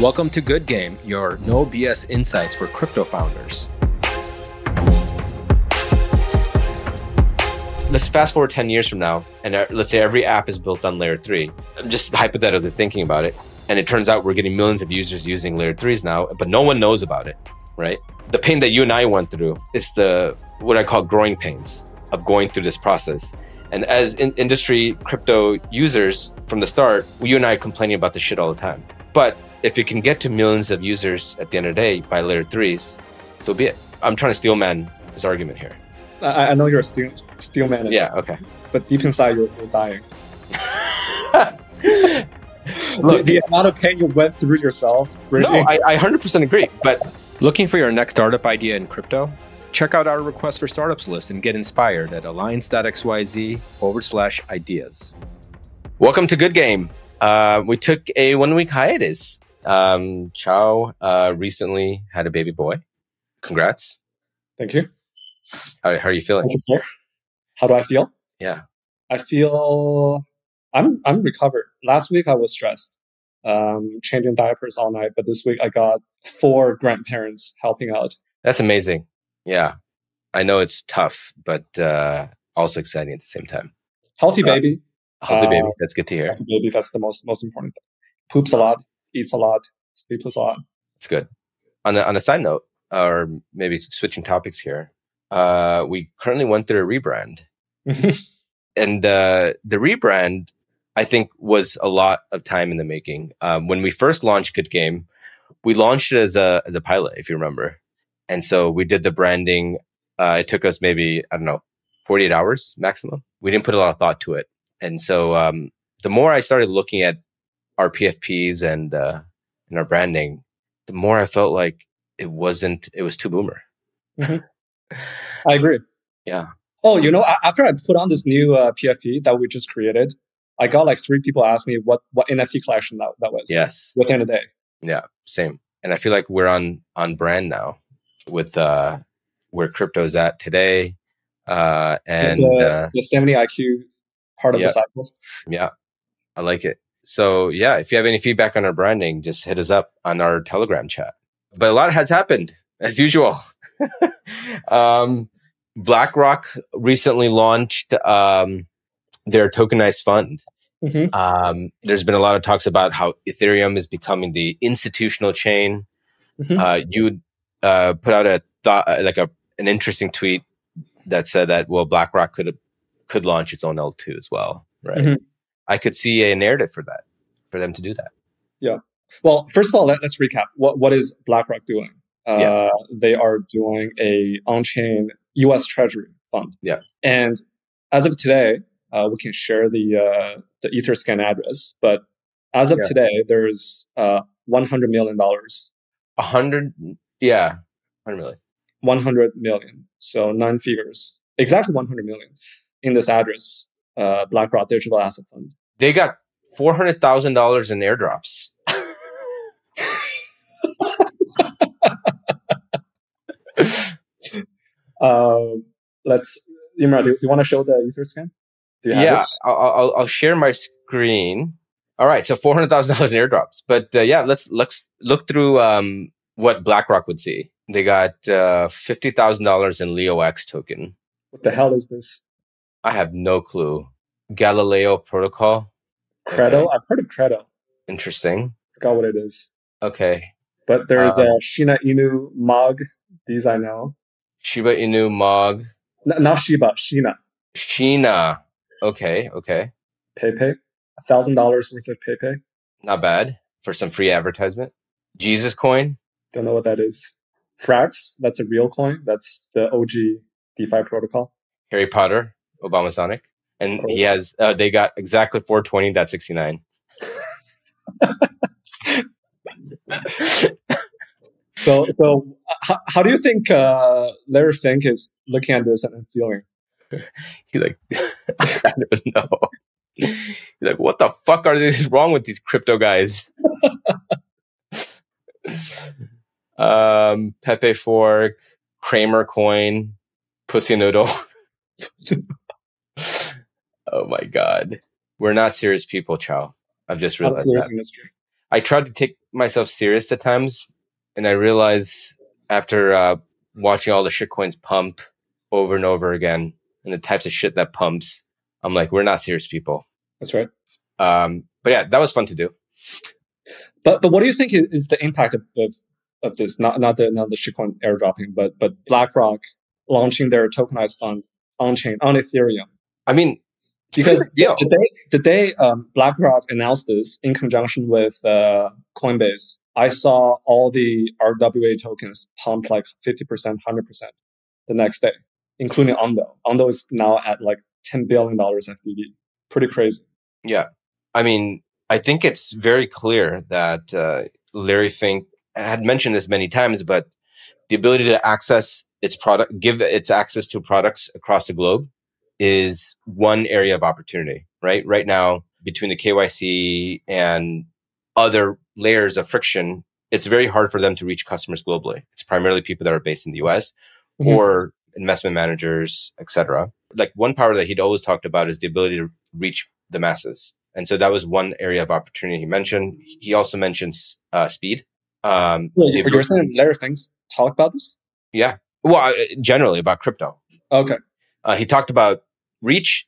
Welcome to Good Game, your no BS insights for crypto founders. Let's fast forward 10 years from now, and uh, let's say every app is built on layer three. I'm just hypothetically thinking about it. And it turns out we're getting millions of users using layer threes now, but no one knows about it, right? The pain that you and I went through is the what I call growing pains of going through this process. And as in industry crypto users from the start, you and I are complaining about this shit all the time. But if it can get to millions of users at the end of the day by layer threes, so be it. I'm trying to steel man his argument here. I, I know you're a steel steel man. Yeah, okay. But deep inside, you're, you're dying. Look, the, the, amount of pain you went through yourself. Really. No, I, I 100% agree. But looking for your next startup idea in crypto? Check out our request for startups list and get inspired at alliance.xyz forward slash ideas. Welcome to Good Game. Uh, we took a one week hiatus um, Qiao uh, recently had a baby boy. Congrats. Thank you. How, how are you feeling? Thank you, sir. How do I feel? Yeah. I feel I'm I'm recovered. Last week I was stressed, um, changing diapers all night, but this week I got four grandparents helping out. That's amazing. Yeah, I know it's tough, but uh, also exciting at the same time. Healthy uh, baby. Healthy uh, baby. That's good to hear. Healthy baby. That's the most most important thing. Poops a lot eats a lot, sleeps a lot. It's good. On a, on a side note, or maybe switching topics here, uh, we currently went through a rebrand, and uh, the rebrand I think was a lot of time in the making. Um, when we first launched Good Game, we launched it as a as a pilot, if you remember, and so we did the branding. Uh, it took us maybe I don't know, forty eight hours maximum. We didn't put a lot of thought to it, and so um, the more I started looking at our PFPs and uh, and our branding, the more I felt like it wasn't. It was too boomer. Mm-hmm. I agree. Yeah. Oh, you know, after I put on this new uh, PFP that we just created, I got like three people ask me what what NFT collection that, that was. Yes. Within a day. Yeah, same. And I feel like we're on on brand now with uh where crypto's at today. Uh and the, uh, the 70 IQ part of yeah, the cycle. Yeah. I like it. So yeah, if you have any feedback on our branding, just hit us up on our Telegram chat. But a lot has happened as usual. um, BlackRock recently launched um, their tokenized fund. Mm-hmm. Um, there's been a lot of talks about how Ethereum is becoming the institutional chain. Mm-hmm. Uh, you uh, put out a thought, uh, like a an interesting tweet that said that well, BlackRock could could launch its own L2 as well, right? Mm-hmm. I could see a narrative for that, for them to do that. Yeah. Well, first of all, let, us recap. What what is BlackRock doing? Uh, yeah. They are doing a on-chain U.S. Treasury fund. Yeah. And as of today, uh, we can share the uh, the EtherScan address. But as of yeah. today, there's uh, 100 million dollars. A hundred, yeah, 100 million. 100 million. So nine figures, exactly 100 million in this address. Uh, BlackRock Digital Asset Fund. They got four hundred thousand dollars in airdrops. um, let's, Imran, do, do you want to show the Etherscan? yeah, I'll, I'll, I'll, share my screen. All right, so four hundred thousand dollars in airdrops. But uh, yeah, let's let's look through um, what BlackRock would see. They got uh, fifty thousand dollars in Leo X token. What the hell is this? I have no clue. Galileo Protocol. Credo. Okay. I've heard of Credo. Interesting. Forgot what it is. Okay. But there's um, a Shiba Inu Mog. These I know. Shiba Inu Mog. N- not Shiba. Shina. Shina. Okay. Okay. PayPay. A thousand dollars worth of PayPay. Not bad for some free advertisement. Jesus Coin. Don't know what that is. Frax. That's a real coin. That's the OG DeFi protocol. Harry Potter. Obama Sonic and he has uh, they got exactly 420 that's 69 so so how, how do you think uh, larry fink is looking at this and feeling? He's like i don't know. He's like what the fuck are these wrong with these crypto guys? Um pepe fork kramer coin pussy noodle oh my god, we're not serious people, Qiao. I've just realized that. I try to take myself serious at times, and I realize after uh, watching all the shitcoins pump over and over again, and the types of shit that pumps, I'm like, we're not serious people. That's right. Um, but yeah, that was fun to do. But but what do you think is the impact of, of, of this? Not not the not the shitcoin airdropping, but but BlackRock launching their tokenized fund on chain on Ethereum. I mean, because the, the day the day um, BlackRock announced this in conjunction with uh, Coinbase, I saw all the RWA tokens pump like fifty percent, hundred percent the next day, including Ondo. Ondo is now at like ten billion dollars FDV. Pretty crazy. Yeah, I mean, I think it's very clear that uh, Larry Fink had mentioned this many times, but the ability to access its product, give its access to products across the globe is one area of opportunity, right? Right now, between the KYC and other layers of friction, it's very hard for them to reach customers globally. It's primarily people that are based in the US mm-hmm. or investment managers, etc. Like one power that he'd always talked about is the ability to reach the masses. And so that was one area of opportunity he mentioned. He also mentions uh, speed. Um, well, you were saying Larry Fink's talk about this? Yeah. Well, uh, generally about crypto. Okay. Uh, he talked about reach,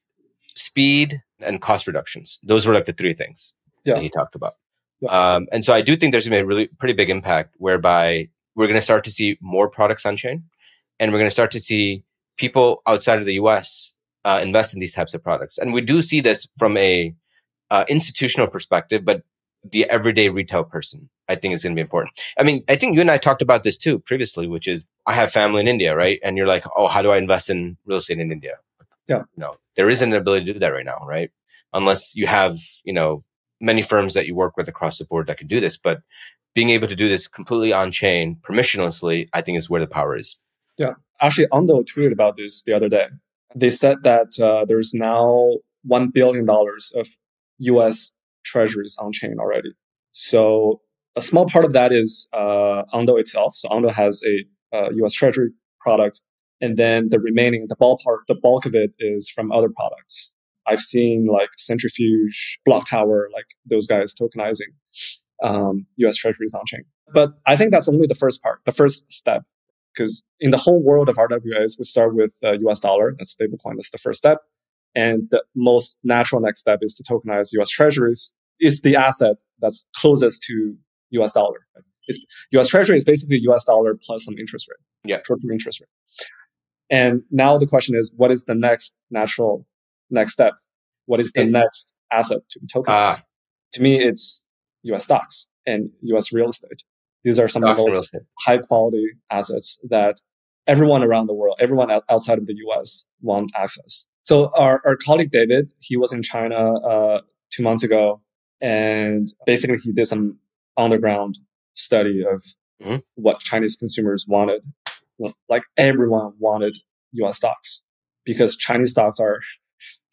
speed, and cost reductions. Those were like the three things yeah. that he talked about. Yeah. Um, and so I do think there's going to be a really pretty big impact whereby we're going to start to see more products on chain and we're going to start to see people outside of the US uh, invest in these types of products. And we do see this from a uh, institutional perspective, but the everyday retail person, I think is going to be important. I mean, I think you and I talked about this too previously, which is I have family in India, right? And you're like, oh, how do I invest in real estate in India? Yeah. No, there isn't an ability to do that right now, right? Unless you have, you know, many firms that you work with across the board that can do this. But being able to do this completely on chain, permissionlessly, I think is where the power is. Yeah. Actually, Ondo tweeted about this the other day. They said that uh, there's now $1 billion of US treasuries on chain already. So a small part of that is uh, Ondo itself. So Ondo has a uh, US treasury product. And then the remaining, the ballpark, the bulk of it is from other products. I've seen like Centrifuge, Block Tower, like those guys tokenizing um, US treasuries on chain. But I think that's only the first part, the first step. Because in the whole world of RWAs, we start with uh, US dollar, that's stablecoin, that's the first step. And the most natural next step is to tokenize US treasuries. Is the asset that's closest to US dollar. It's, US treasury is basically US dollar plus some interest rate. Yeah. Short-term interest rate. And now the question is, what is the next natural next step? What is the and, next asset to be tokenized? Uh, to me, it's US stocks and US real estate. These are some of the most high quality assets that everyone around the world, everyone outside of the US want access. So our, our colleague David, he was in China uh, two months ago, and basically he did some underground study of mm-hmm. what Chinese consumers wanted. Like everyone wanted U.S. stocks because Chinese stocks are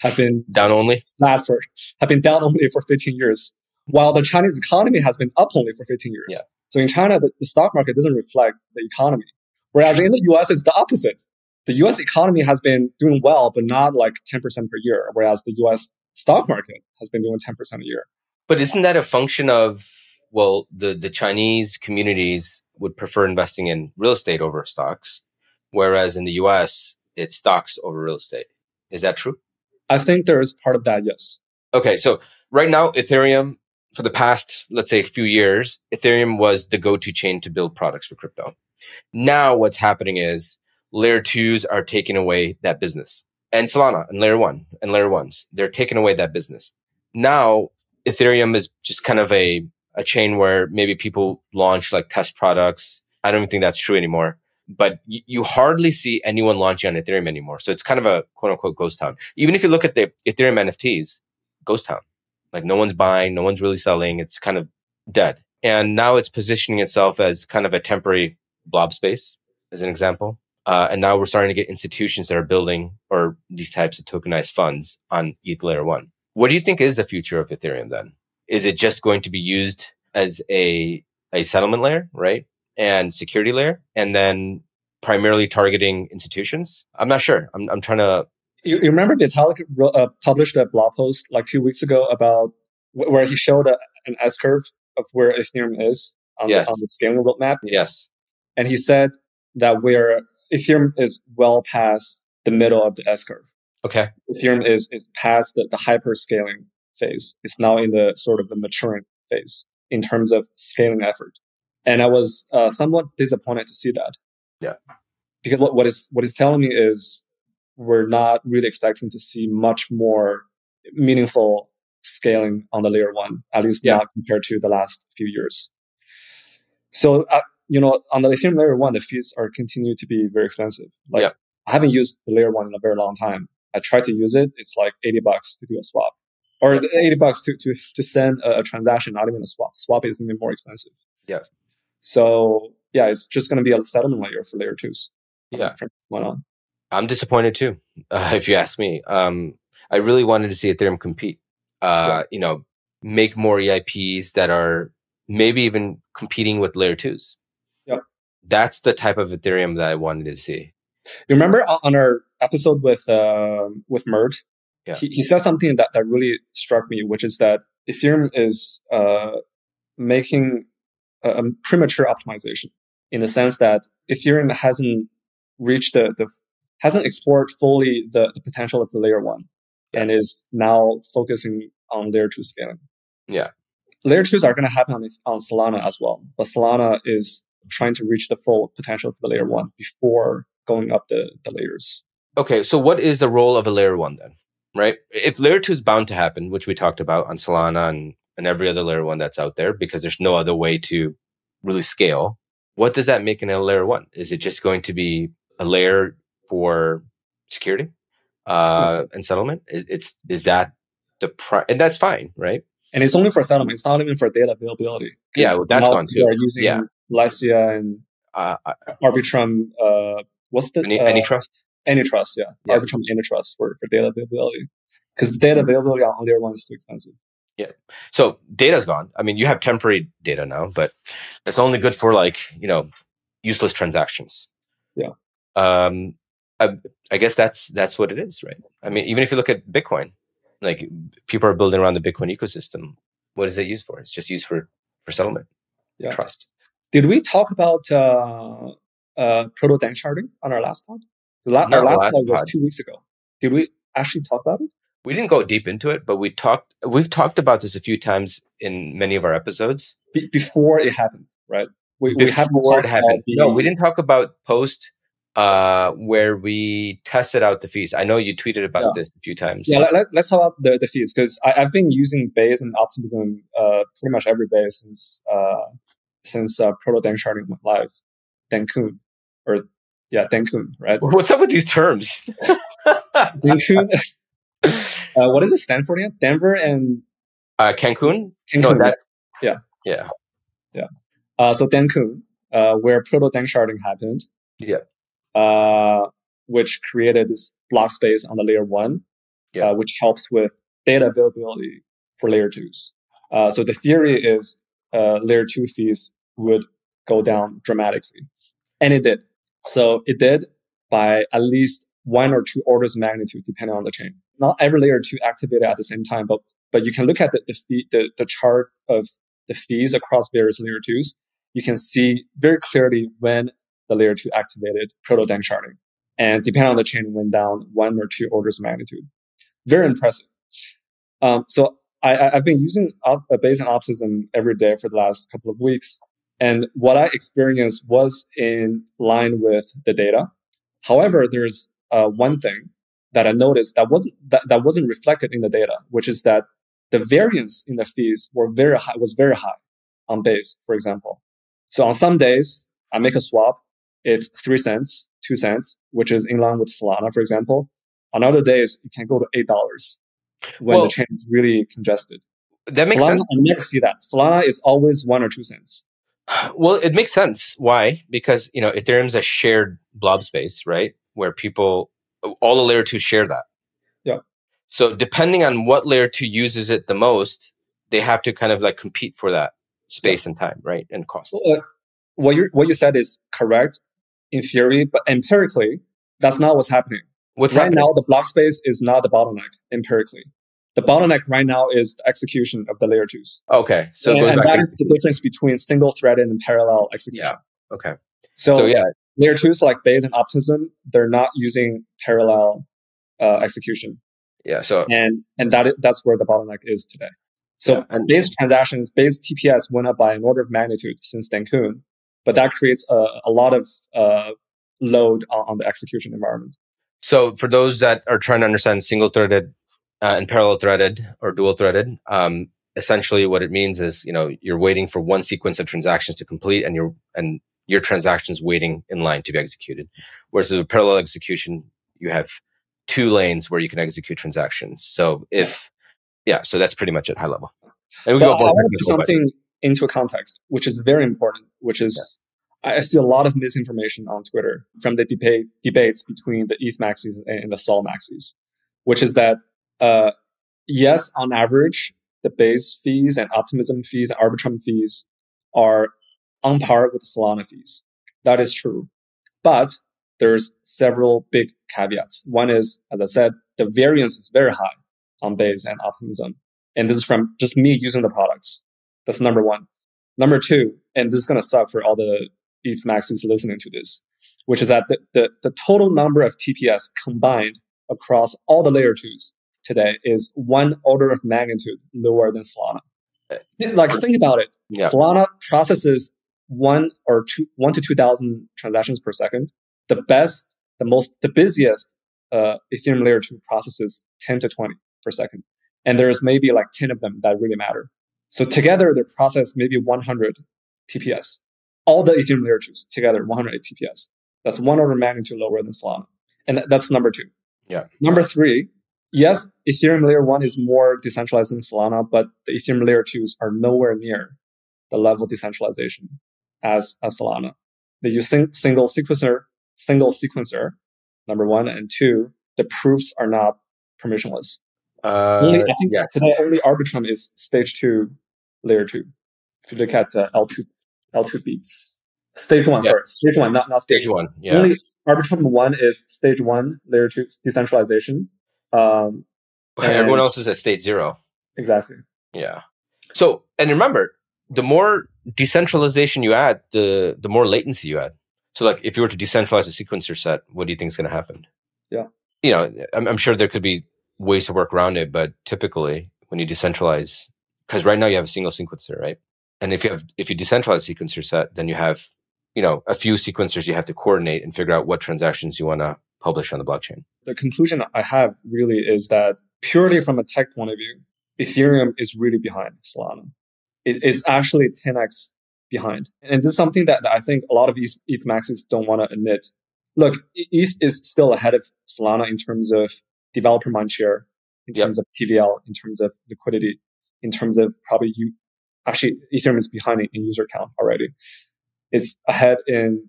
have been down only flat for have been down only for 15 years, while the Chinese economy has been up only for 15 years. Yeah. So in China, the, the stock market doesn't reflect the economy, whereas in the U.S. it's the opposite the US economy has been doing well, but not like 10% per year, whereas the US stock market has been doing 10% a year. But isn't that a function of, well, the, the Chinese communities would prefer investing in real estate over stocks, whereas in the US, it's stocks over real estate. Is that true? I think there is part of that, yes. Okay, so right now, Ethereum, for the past, let's say, a few years, Ethereum was the go to chain to build products for crypto. Now, what's happening is layer twos are taking away that business. And Solana and layer one and layer ones, they're taking away that business. Now, Ethereum is just kind of a, a chain where maybe people launch like test products. I don't even think that's true anymore. But y- you hardly see anyone launching on Ethereum anymore. So it's kind of a quote unquote ghost town. Even if you look at the Ethereum NFTs, ghost town. Like no one's buying, no one's really selling. It's kind of dead. And now it's positioning itself as kind of a temporary blob space, as an example. Uh, and now we're starting to get institutions that are building or these types of tokenized funds on ETH layer one. What do you think is the future of Ethereum then? Is it just going to be used as a, a settlement layer, right? And security layer, and then primarily targeting institutions? I'm not sure. I'm, I'm trying to. You, you remember Vitalik uh, published a blog post like two weeks ago about where he showed a, an S curve of where Ethereum is on, Yes. the, on the scaling roadmap, Yes. and he said that where Ethereum is well past the middle of the S curve. Okay. Ethereum is is past the, the hyper scaling phase. It's now in the sort of the maturing phase in terms of scaling effort. And I was uh, somewhat disappointed to see that. Yeah. Because what, what is what is telling me is we're not really expecting to see much more meaningful scaling on the layer one, at least Yeah. not compared to the last few years. So, uh, you know, on the Ethereum layer one, the fees are continue to be very expensive. Like, Yeah. I haven't used the layer one in a very long time. I tried to use it. It's like 80 bucks to do a swap or Yeah. 80 bucks to, to, to send a, a transaction, not even a swap. Swap is even more expensive. Yeah. So yeah, it's just going to be a settlement layer for layer twos. Yeah. From this on. I'm disappointed too, uh, if you ask me. Um, I really wanted to see Ethereum compete. Uh, You know, make more EIPs that are maybe even competing with layer twos. Yep. That's the type of Ethereum that I wanted to see. You remember on our episode with um with Mert, Yeah. he, he said something that, that really struck me, which is that Ethereum is uh, making a, a premature optimization in the sense that Ethereum hasn't reached the, the hasn't explored fully the, the potential of the layer one and is now focusing on layer two scaling. Yeah. Layer twos are going to happen on, on Solana as well, but Solana is trying to reach the full potential for the layer one before going up the, the layers. Okay, so what is the role of a layer one then? Right? If layer two is bound to happen, which we talked about on Solana and, and every other layer one that's out there, because there's no other way to really scale, what does that make in a layer one? Is it just going to be a layer for security uh, and settlement? It, it's is that the pri- and that's fine, right? and it's only for settlement. It's not even for data availability. Yeah, well, that's gone too. Are using Yeah. Celestia and Uh, uh, Arbitrum. Uh, what's the any, uh, any trust? Anytrust? Yeah, Yeah. Arbitrum Anytrust for for data availability because the data availability on layer one is too expensive. Yeah. So data's gone. I mean, you have temporary data now, but it's only good for like you know useless transactions. Yeah. Um, I, I guess that's that's what it is, right? I mean, even if you look at Bitcoin, like people are building around the Bitcoin ecosystem. What is it used for? It's just used for for settlement, Yeah. trust. Did we talk about uh, uh, proto-danksharding on our last pod? The la- our last last was two weeks ago. Did we actually talk about it? We didn't go deep into it, but we talked. We've talked about this a few times in many of our episodes. Be- before it happened, right? We, we haven't before it happened. the- No, we didn't talk about post uh, where we tested out the fees. I know you tweeted about Yeah. this a few times. Yeah, let, let, let's talk about the, the fees because I've been using Base and Optimism uh, pretty much every day since uh, since uh, Proto-Danksharding went live. Dencun, or yeah, Dencun, right? What's up with these terms? Dencun. uh, what does it stand for again? Denver and uh, Cancun? Cancun. No, that's Yeah. yeah. uh, so Dencun, uh, where Proto-Danksharding happened. Yeah. Uh, which created this block space on the layer one, Yeah. uh, which helps with data availability for layer twos. Uh, so the theory is uh, layer two fees would go down dramatically, and it did. So it did by at least one or two orders of magnitude, depending on the chain. Not every layer two activated at the same time, but but you can look at the the, fee, the, the chart of the fees across various layer twos. You can see very clearly when the layer two activated proto-danksharding, and depending on the chain, went down one or two orders of magnitude. Very impressive. Um, so I, I've been using op- uh, Base and Optimism every day for the last couple of weeks, and what I experienced was in line with the data. However, there's uh, one thing that I noticed that wasn't that, that wasn't reflected in the data, which is that the variance in the fees were very high was very high on Base, for example. So on some days, I make a swap, it's three cents, two cents, which is in line with Solana, for example. On other days, it can go to eight dollars when Well- the chain is really congested. That makes Solana, sense. I never see that. Solana is always one or two cents. Well, it makes sense. Why? Because you know Ethereum's a shared blob space, right? Where people, all the layer two share that. Yeah. So depending on what layer two uses it the most, they have to kind of like compete for that space and time, right? And cost. Uh, what you what you said is correct in theory, but empirically, that's not what's happening. What's right happening? now, the block space is not the bottleneck empirically. The bottleneck right now is the execution of the layer twos. Okay, so and, and that is the difference between single threaded and parallel execution. Yeah. Okay. So, so yeah, layer twos like Base and Optimism, they're not using parallel uh, execution. Yeah. So and and that is, that's where the bottleneck is today. So yeah, and Base transactions, Base TPS went up by an order of magnitude since Dencun, but that creates a, a lot of uh, load on, on, the execution environment. So for those that are trying to understand single threaded uh, and parallel threaded or dual threaded, um, essentially what it means is you know you're waiting for one sequence of transactions to complete, and you're and your transactions waiting in line to be executed. Whereas with parallel execution, you have two lanes where you can execute transactions. So if, yeah, so that's pretty much at high level. And we go I want to put something into a context, which is very important, which is yeah. I see a lot of misinformation on Twitter from the debate debates between the ETH maxis and the Sol maxis, which is that, uh, yes, on average, the base fees and optimism fees and arbitrum fees are on par with the Solana fees. That is true. But there's several big caveats. One is, as I said, the variance is very high on Base and Optimism. And this is from just me using the products. That's number one. Number two, and this is going to suck for all the ETH maxis listening to this, which is that the, the, the total number of TPS combined across all the layer twos today is one order of magnitude lower than Solana. Like, think about it. Yeah. Solana processes one or two, one to 2,000 transactions per second. The best, the most, the busiest uh, Ethereum layer two processes 10 to 20 per second. And there's maybe like 10 of them that really matter. So together they process maybe 100 TPS. All the Ethereum layer twos together, 100 TPS. That's one order of magnitude lower than Solana. And that's number two. Yeah. Number three, yes, Ethereum layer one is more decentralized than Solana, but the Ethereum layer twos are nowhere near the level of decentralization as, as Solana. They use sing, single sequencer, single sequencer, number one, and two, the proofs are not permissionless. Uh, only, I think yes. today only Arbitrum is stage two, layer two. If you look at uh, L2, L2 beats, stage one, sorry, stage one, not, not stage, stage one. Yeah. Only Arbitrum one is stage one, layer two decentralization. Um, everyone else is at stage zero. Exactly. Yeah. So, and remember, the more decentralization you add, the the more latency you add. So, like, if you were to decentralize a sequencer set, what do you think is going to happen? Yeah, you know, I'm, I'm, sure there could be ways to work around it, but typically, when you decentralize, because right now you have a single sequencer, right? And if you have if you decentralize a sequencer set, then you have you know a few sequencers you have to coordinate and figure out what transactions you want to publish on the blockchain. The conclusion I have really is that purely from a tech point of view, Ethereum is really behind Solana it is actually 10x behind. And this is something that I think a lot of ETH, ETH maxis don't want to admit. Look, ETH is still ahead of Solana in terms of developer mindshare, in terms yep. of TVL, in terms of liquidity, in terms of probably you. Actually, Ethereum is behind in user count already. It's ahead in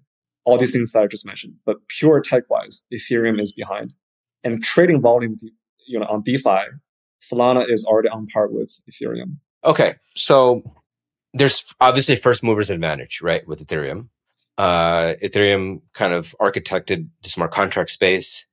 all these things that I just mentioned, but pure tech wise, Ethereum is behind. And trading volume, you know, on DeFi, Solana is already on par with Ethereum. Okay, so there's obviously first movers advantage, right, with Ethereum. Uh, Ethereum kind of architected the smart contract space,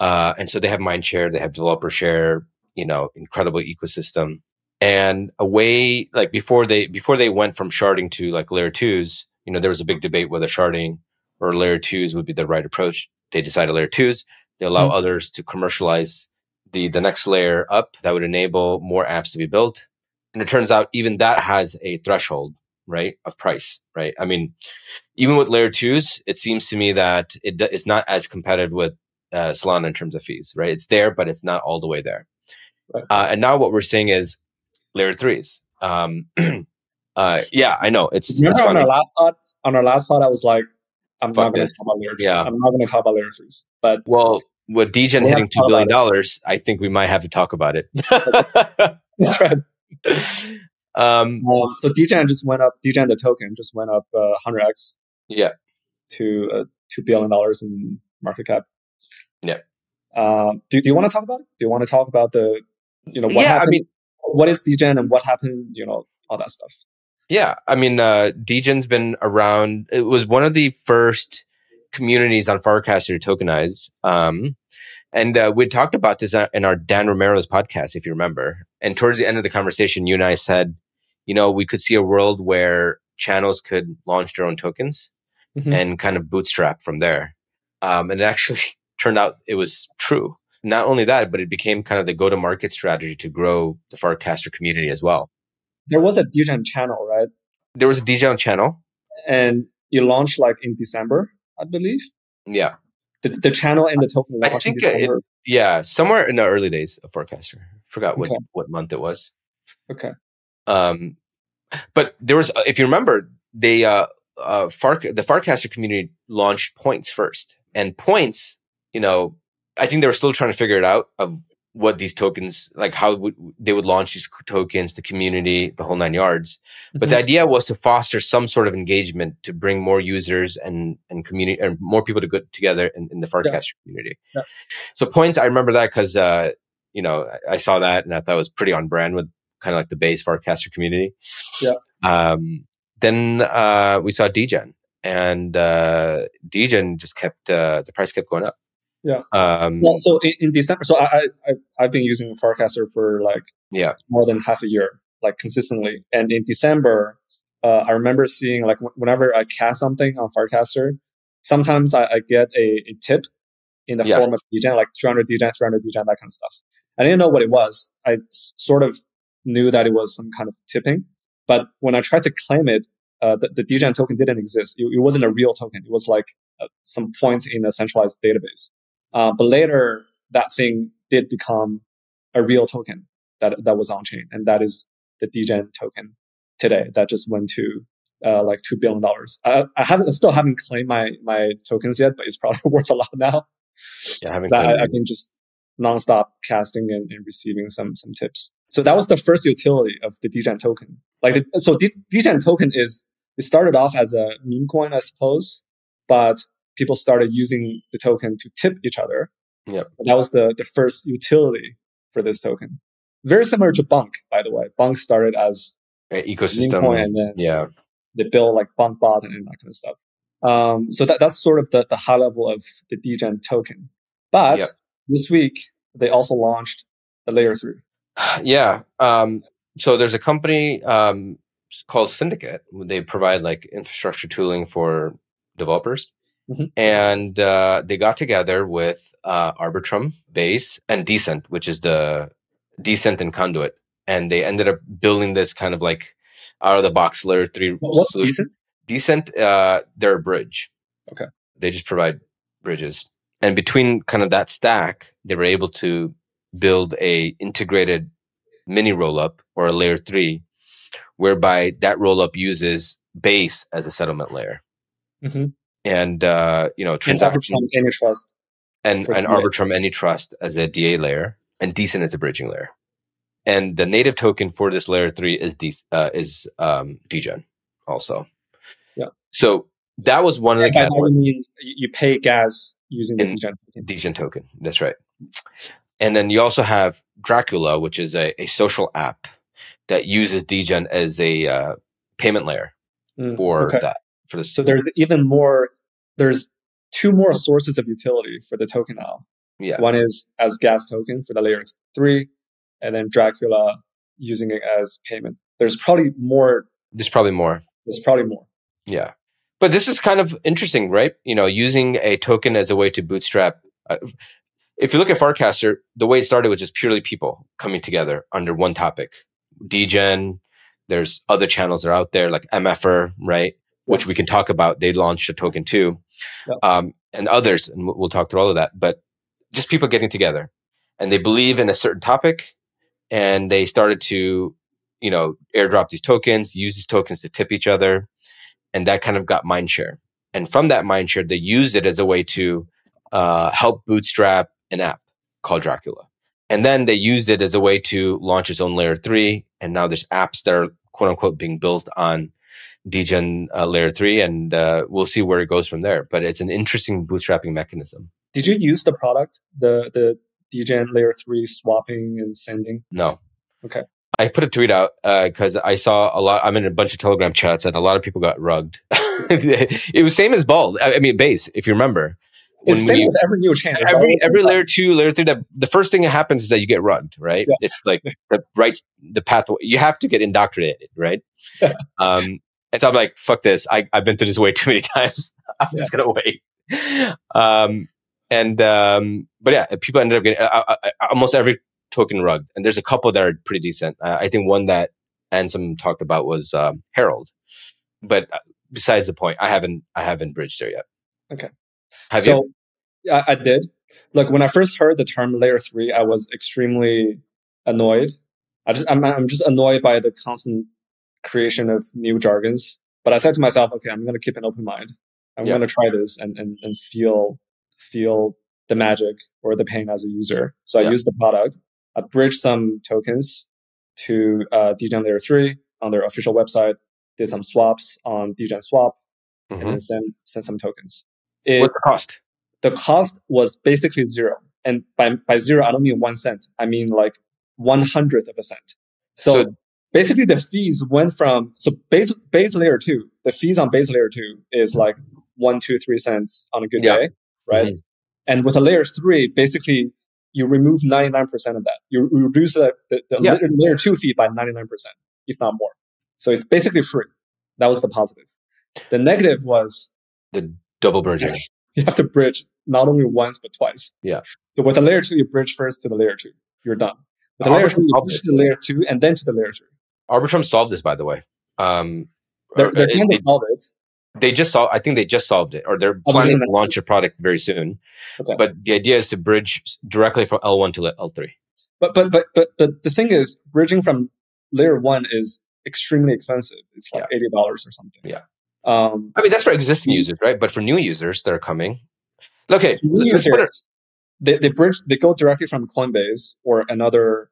uh, and so they have mind share, they have developer share, you know, incredible ecosystem. And a way like before they before they went from sharding to like layer twos, you know, there was a big debate whether sharding or layer twos would be the right approach. They decided layer twos. They allow mm-hmm. others to commercialize the the next layer up that would enable more apps to be built and it turns out even that has a threshold, right, of price, right? I mean, even with layer twos, it seems to me that it is not as competitive with uh, Solana in terms of fees, right? It's there, but it's not all the way there. Right. Uh, and now what we're seeing is layer threes. Um, uh, yeah, I know. It's, Remember it's on our last pod, on our last pod, I was like, I'm Fuck not going to talk about layer. Yeah. I'm not going to talk about layer threes. But well, with Degen we'll hitting two billion dollars, I think we might have to talk about it. That's right. um, um, so Degen just went up. Degen the token just went up uh, 100x. Yeah. To uh, two billion dollars in market cap. Yeah. Um, do, do you want to talk about it? Do you want to talk about the, you know, what yeah, happened? I mean, what is Degen and what happened? You know, all that stuff. Yeah, I mean, uh, Degen's been around. It was one of the first communities on Farcaster to tokenize. Um, And uh, we talked about this uh, in our Dan Romero's podcast, if you remember. And towards the end of the conversation, you and I said, you know, we could see a world where channels could launch their own tokens Mhm. and kind of bootstrap from there. Um, and it actually turned out it was true. Not only that, but it became kind of the go to market strategy to grow the Farcaster community as well. There was a DGen channel, right? There was a DJ channel. And you launched like in December, I believe. Yeah. The, the channel and the token I think it- Yeah. Somewhere in the early days of Farcaster. Forgot what, Okay. what month it was. okay. Um, but there was, if you remember, they uh, uh, Farc the Farcaster community launched points first, and points, you know, I think they were still trying to figure it out of what these tokens, like how would, they would launch these tokens, the community, the whole nine yards. But the Mhm. idea was to foster some sort of engagement to bring more users and and community and more people to get together in, in the Farcaster community. Yeah. So points, I remember that because uh, you know I, I saw that and I thought it was pretty on brand with kind of like the base Farcaster community. Yeah. Um, then uh, we saw Degen, and uh, Degen just kept uh, the price kept going up. Yeah. Um, Well, so in, in December, so I, I I've been using Farcaster for like yeah. more than half a year, like consistently. And in December, uh, I remember seeing like wh- whenever I cast something on Farcaster, sometimes I, I get a, a tip in the Yes. form of Degen, like 300 Degen, 300 Degen, that kind of stuff. I didn't know what it was. I s- sort of knew that it was some kind of tipping, but when I tried to claim it, uh, the, the Degen token didn't exist. It, it wasn't a real token. It was like uh, some points in a centralized database. Uh, but later, that thing did become a real token that that was on chain, and that is the Degen token today. That just went to uh, like two billion dollars. I, I haven't still haven't claimed my my tokens yet, but it's probably worth a lot now. Yeah, having That claimed I, I can just nonstop casting and, and receiving some some tips. So that was the first utility of the Degen token. Like the, so, D, Degen token is it started off as a meme coin, I suppose, but people started using the token to tip each other. Yep. That was the the first utility for this token. Very similar to Bonk, by the way. Bonk started as meme ecosystem. and then yeah. they build like Bonk bot and that kind of stuff. Um, so that, that's sort of the, the high level of the Degen token. But Yep. this week, they also launched the layer three. Yeah. Um, so there's a company um, called Syndicate. They provide like infrastructure tooling for developers. Mhm. And uh, they got together with uh, Arbitrum Base and Decent, which is the Decent and Conduit. And they ended up building this kind of like out of the box layer three What's solution. decent? Decent, uh, they're a bridge. Okay. They just provide bridges. And between kind of that stack, they were able to build a integrated mini rollup or a layer three, whereby that rollup uses base as a settlement layer. Mm-hmm. And uh, you know, And transaction Arbitrum AnyTrust. and, for and DA. Arbitrum AnyTrust as a DA layer, and Decent as a bridging layer. And the native token for this layer three is D, uh, is um, Degen also. Yeah. So that was one of the by that mean you pay gas using the Degen token. Degen token. That's right. And then you also have Drakula, which is a, a social app that uses Degen as a uh, payment layer Mm, for okay. that. For the So there's even more. There's two more sources of utility for the token now. yeah One is as gas token for the layer three, and then Drakula using it as payment. There's probably more. there's probably more. There's probably more. Yeah. But this is kind of interesting, right? You know, using a token as a way to bootstrap. Uh, if you look at Farcaster, the way it started was just purely people coming together under one topic. Degen, there's other channels that are out there like MFR, right? Which we can talk about. They launched a token too, um, and others, and we'll, we'll talk through all of that. But just people getting together, and they believe in a certain topic, and they started to, you know, airdrop these tokens, use these tokens to tip each other, and that kind of got mindshare. And from that mindshare, they used it as a way to uh, help bootstrap an app called Drakula. And then they used it as a way to launch its own layer three. And now there's apps that are quote unquote being built on Degen uh, layer three. And uh, we'll see where it goes from there. But it's an interesting bootstrapping mechanism. Did you use the product, the the Degen layer three swapping and sending? No. Okay. I put a tweet out because I saw a lot. I'm in a bunch of Telegram chats, and a lot of people got rugged. it was same as Bald. I mean, Base, if you remember, It's same we- with every new. There's every every layer two, layer three, that the first thing that happens is that you get rugged, right? Yeah. It's like the right the pathway. You have to get indoctrinated, right? Um, and so I'm like, fuck this. I I've been through this way too many times. I'm just gonna wait. Um, and um, but yeah, people ended up getting uh, uh, uh, almost every token rugged, and there's a couple that are pretty decent. Uh, I think one that Ansem talked about was um, Herald, but besides the point, I haven't I haven't bridged there yet. Okay. Have so you? yeah, I did. Look, when I first heard the term layer three, I was extremely annoyed. I just I'm, I'm just annoyed by the constant creation of new jargons. But I said to myself, okay, I'm going to keep an open mind. I'm Yeah. going to try this and, and and feel feel the magic or the pain as a user. So I used the product. I bridged some tokens to uh, Degen layer three on their official website. Did some swaps on Degen swap and Mhm. then sent, send some tokens. It, What's the cost? the cost was basically zero. And by, by zero, I don't mean one cent. I mean like one hundredth of a cent. So, So- basically the fees went from, so base, base layer two, the fees on base layer two is like one, two, three cents on a good Yeah. day, right? Mhm. And with a layer three, basically you remove 99% of that. You reduce the, the, the Yeah. layer, layer two fee by 99%, if not more. So it's basically free. That was the positive. The negative was The double bridging. you have to bridge not only once but twice. Yeah. So with a layer two, you bridge first to the layer two. You're done. With the layer two, you bridge to the layer two and then to the layer three. Arbitrum solved this, by the way. Um, They're, or- they're it- trying to solve it. they just solved. I think they just solved it, or they're Oh, planning to launch a product very soon. Okay. But the idea is to bridge directly from L1 to L three. But but but but but the thing is, bridging from layer one is extremely expensive. It's like eighty dollars or something. Yeah. Um, I mean, that's for existing users, right? But for new users that are coming, okay, new let's put it- users, they they bridge they go directly from Coinbase or another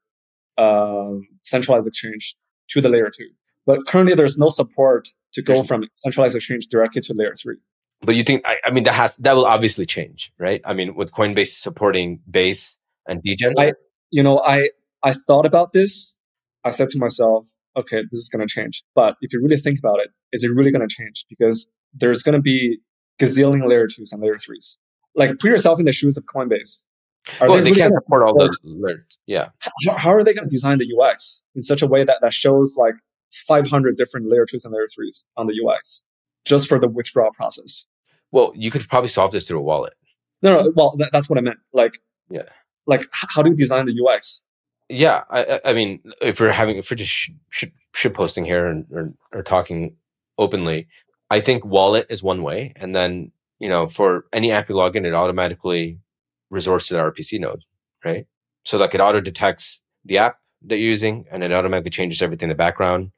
um, centralized exchange to the layer two. But currently, there's no support to go from centralized exchange directly to layer three. But you think? I, I mean, that has that will obviously change, right? I mean, with Coinbase supporting Base and Degen, I- you know, I I thought about this. I said to myself, okay, this is going to change. But if you really think about it, is it really going to change? Because there's going to be gazillion layer twos and layer threes. Like put yourself in the shoes of Coinbase. Are well, they, really can't support all the L3s. Yeah, how, how are they going to design the UX in such a way that, that shows like 500 different layer twos and layer threes on the UX just for the withdrawal process? well, you could probably solve this through a wallet. No, no, well, that, that's what I meant. Like, Yeah. like how do you design the UX? Yeah, I, I- I mean, if we're having, if we're just sh- sh- shit posting here and or, or talking openly, I think wallet is one way, and then you know, for any app you log in, it automatically resorts to the RPC node, right? So like it auto detects the app that you're using, and it automatically changes everything in the background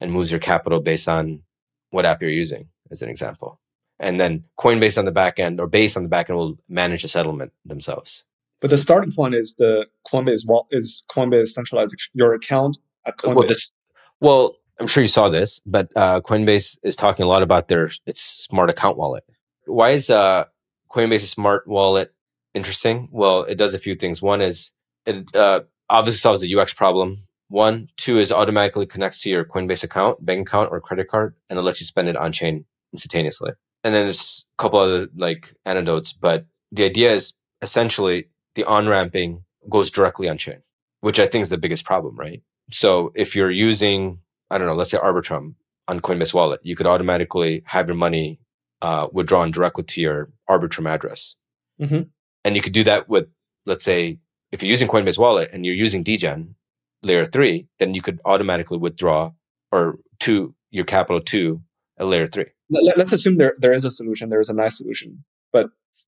and moves your capital based on what app you're using, as an example. And then Coinbase on the back end or Base on the back end will manage the settlement themselves. But the starting point is the Coinbase wall is Coinbase centralized your account at Coinbase. Well, this, well, I'm sure you saw this, but uh, Coinbase is talking a lot about their its smart account wallet. Why is uh, Coinbase's smart wallet interesting? Well, it does a few things. One is it uh, obviously solves the UX problem. One, two is automatically connects to your Coinbase account, bank account, or credit card, and it lets you spend it on chain instantaneously. And then there's a couple other like anecdotes, but the idea is essentially the on ramping goes directly on chain, which I think is the biggest problem, right? So if you're using, I don't know, let's say Arbitrum on Coinbase Wallet, you could automatically have your money uh, withdrawn directly to your Arbitrum address. Mhm. And you could do that with, let's say, if you're using Coinbase Wallet and you're using Degen layer three, then you could automatically withdraw or to your capital to a layer three. Let, us assume there, there is a solution. There is a nice solution. But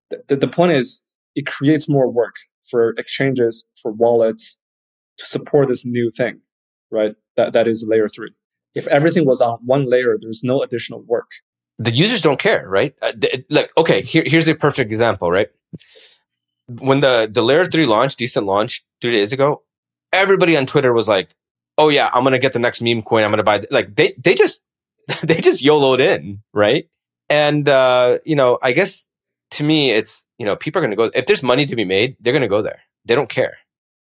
th- the, the point is, it creates more work for exchanges, for wallets to support this new thing, right? That, that is layer three. If everything was on one layer, there's no additional work. the users don't care, right? Uh, th- like, okay, here, here's a perfect example, right? When the the layer three launched, decent launch three days ago, everybody on Twitter was like, "Oh yeah, I'm gonna get the next meme coin. I'm gonna buy." th-" Like they they just they just YOLO'd in, right? And uh, you know, I guess to me, it's you know, people are gonna go if there's money to be made, they're gonna go there. They don't care.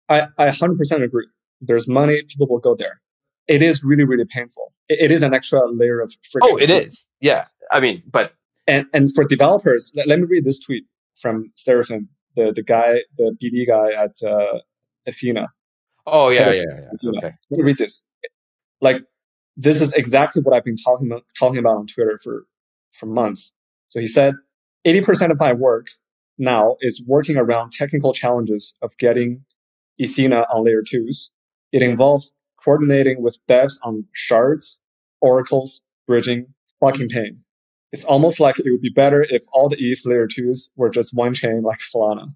I, I 100% agree. If there's money, people will go there. It is really, really painful. It, it is an extra layer of friction. Oh, it is. Yeah, I mean, but And, and for developers, let, let me read this tweet from Seraphim, the the guy, the BD guy at uh, Ethena. Oh yeah, yeah, yeah. Ethena. Okay. Let me read this. Like this is exactly what I've been talking about, talking about on Twitter for for months. So he said, eighty percent of my work now is working around technical challenges of getting Ethena on layer twos. It involves coordinating with devs on shards, oracles, bridging, fucking pain. It's almost like it would be better if all the ETH layer twos were just one chain like Solana.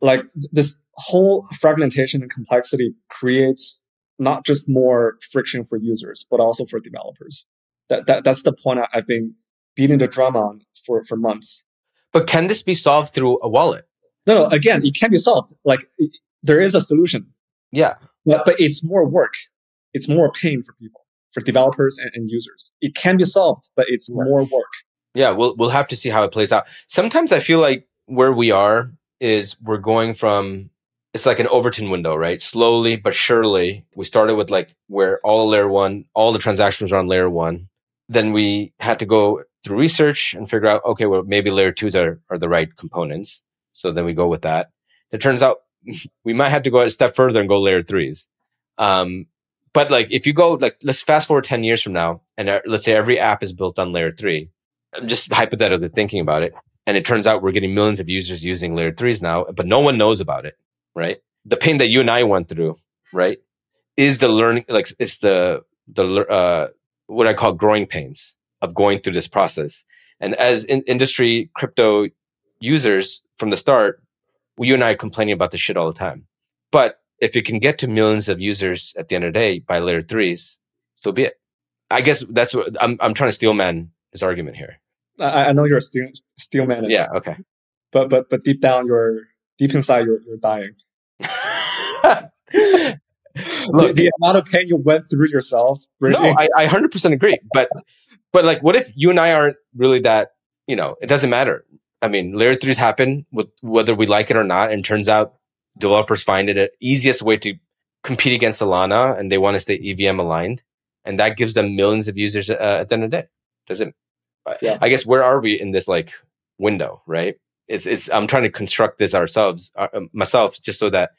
Like this whole fragmentation and complexity creates not just more friction for users, but also for developers. That, that that's the point I've been beating the drum on for, for months. But can this be solved through a wallet? No, no, again, it can be solved. Like it- there is a solution, Yeah. but, but it's more work. It's more pain for people, for developers and, and users. It can be solved, but it's more work. Yeah, we'll we'll have to see how it plays out. Sometimes I feel like where we are is we're going from it's like an Overton window, right? Slowly but surely. We started with like where all layer one, all the transactions are on layer one. Then we had to go through research and figure out, okay, well, maybe layer twos are, are the right components. So then we go with that. It turns out we might have to go a step further and go layer threes. Um, but like if you go like let's fast forward 10 years from now and uh, let's say every app is built on layer three I'm just hypothetically thinking about it. And it turns out we're getting millions of users using layer threes now, but no one knows about it, right? The pain that you and I went through, right, is the learning, like it's the the uh, what I call growing pains of going through this process. And as in industry crypto users from the start, you and I are complaining about this shit all the time. But if it can get to millions of users at the end of the day by layer threes, so be it. I guess that's what I'm. I'm trying to steel man his argument here. I, I know you're a steel, steel man, Yeah. Okay. but but but deep down, you're deep inside, you're you're dying. the, Look, the amount of pain you went through yourself. no, I, I 100% agree. But, but like, what if you and I aren't really that, you know, it doesn't matter. I mean, layer threes happen with whether we like it or not. And turns out developers find it an easiest way to compete against Solana and they want to stay EVM aligned. And that gives them millions of users uh, at the end of the day. Does it? Yeah. I guess where are we in this like window, right? It's, it's, I'm trying to construct this ourselves, uh, myself, just so that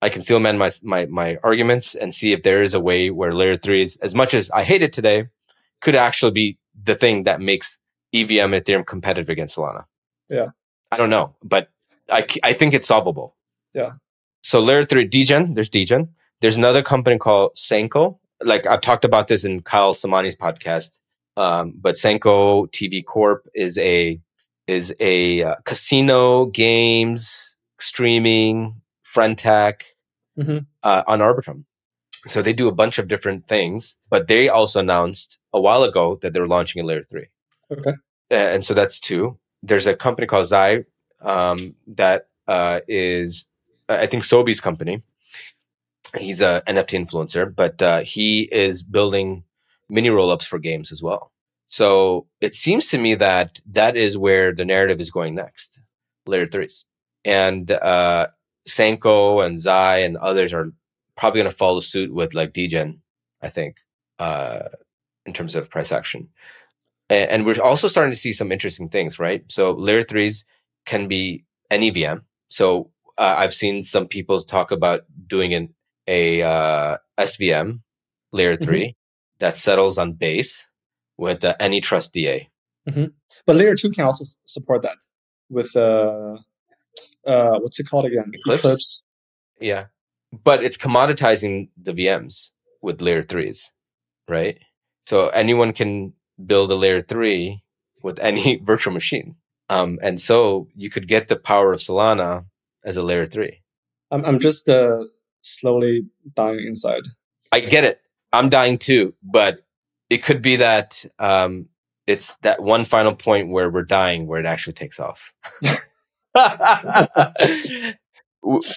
I can still amend my, my, my arguments and see if there is a way where layer three is as much as I hate it today, could actually be the thing that makes EVM and Ethereum competitive against Solana. Yeah. I don't know, but I I think it's solvable. Yeah. So layer three, Degen, there's Degen. There's another company called Sanko. Like I've talked about this in Kyle Samani's podcast. Um, but Sanko TV Corp is a, is a uh, casino games streaming friend tech Mhm. uh, on Arbitrum. So they do a bunch of different things, but they also announced a while ago that they're launching a layer three. Okay. Uh, and so that's two. There's a company called Zai um, that uh, is, I think, Sobi's company. He's a NFT influencer, but uh, he is building mini rollups for games as well. So it seems to me that that is where the narrative is going next, layer threes. And uh, Sanko and Zai and others are probably going to follow suit with like Degen, I think, uh, in terms of price action. And, and we're also starting to see some interesting things, right? So layer threes can be an EVM. So uh, I've seen some people talk about doing an a uh, SVM layer Mhm. 3 that settles on base with the AnyTrust DA. But layer two can also s- support that with uh, uh, what's it called again? Eclipse? Yeah. But it's commoditizing the VMs with layer threes, right? So anyone can build a layer three with any virtual machine. Um, and so you could get the power of Solana as a layer three. I'm I'm just uh, slowly dying inside. I get it. I'm dying too, but it could be that um, it's that one final point where we're dying where it actually takes off.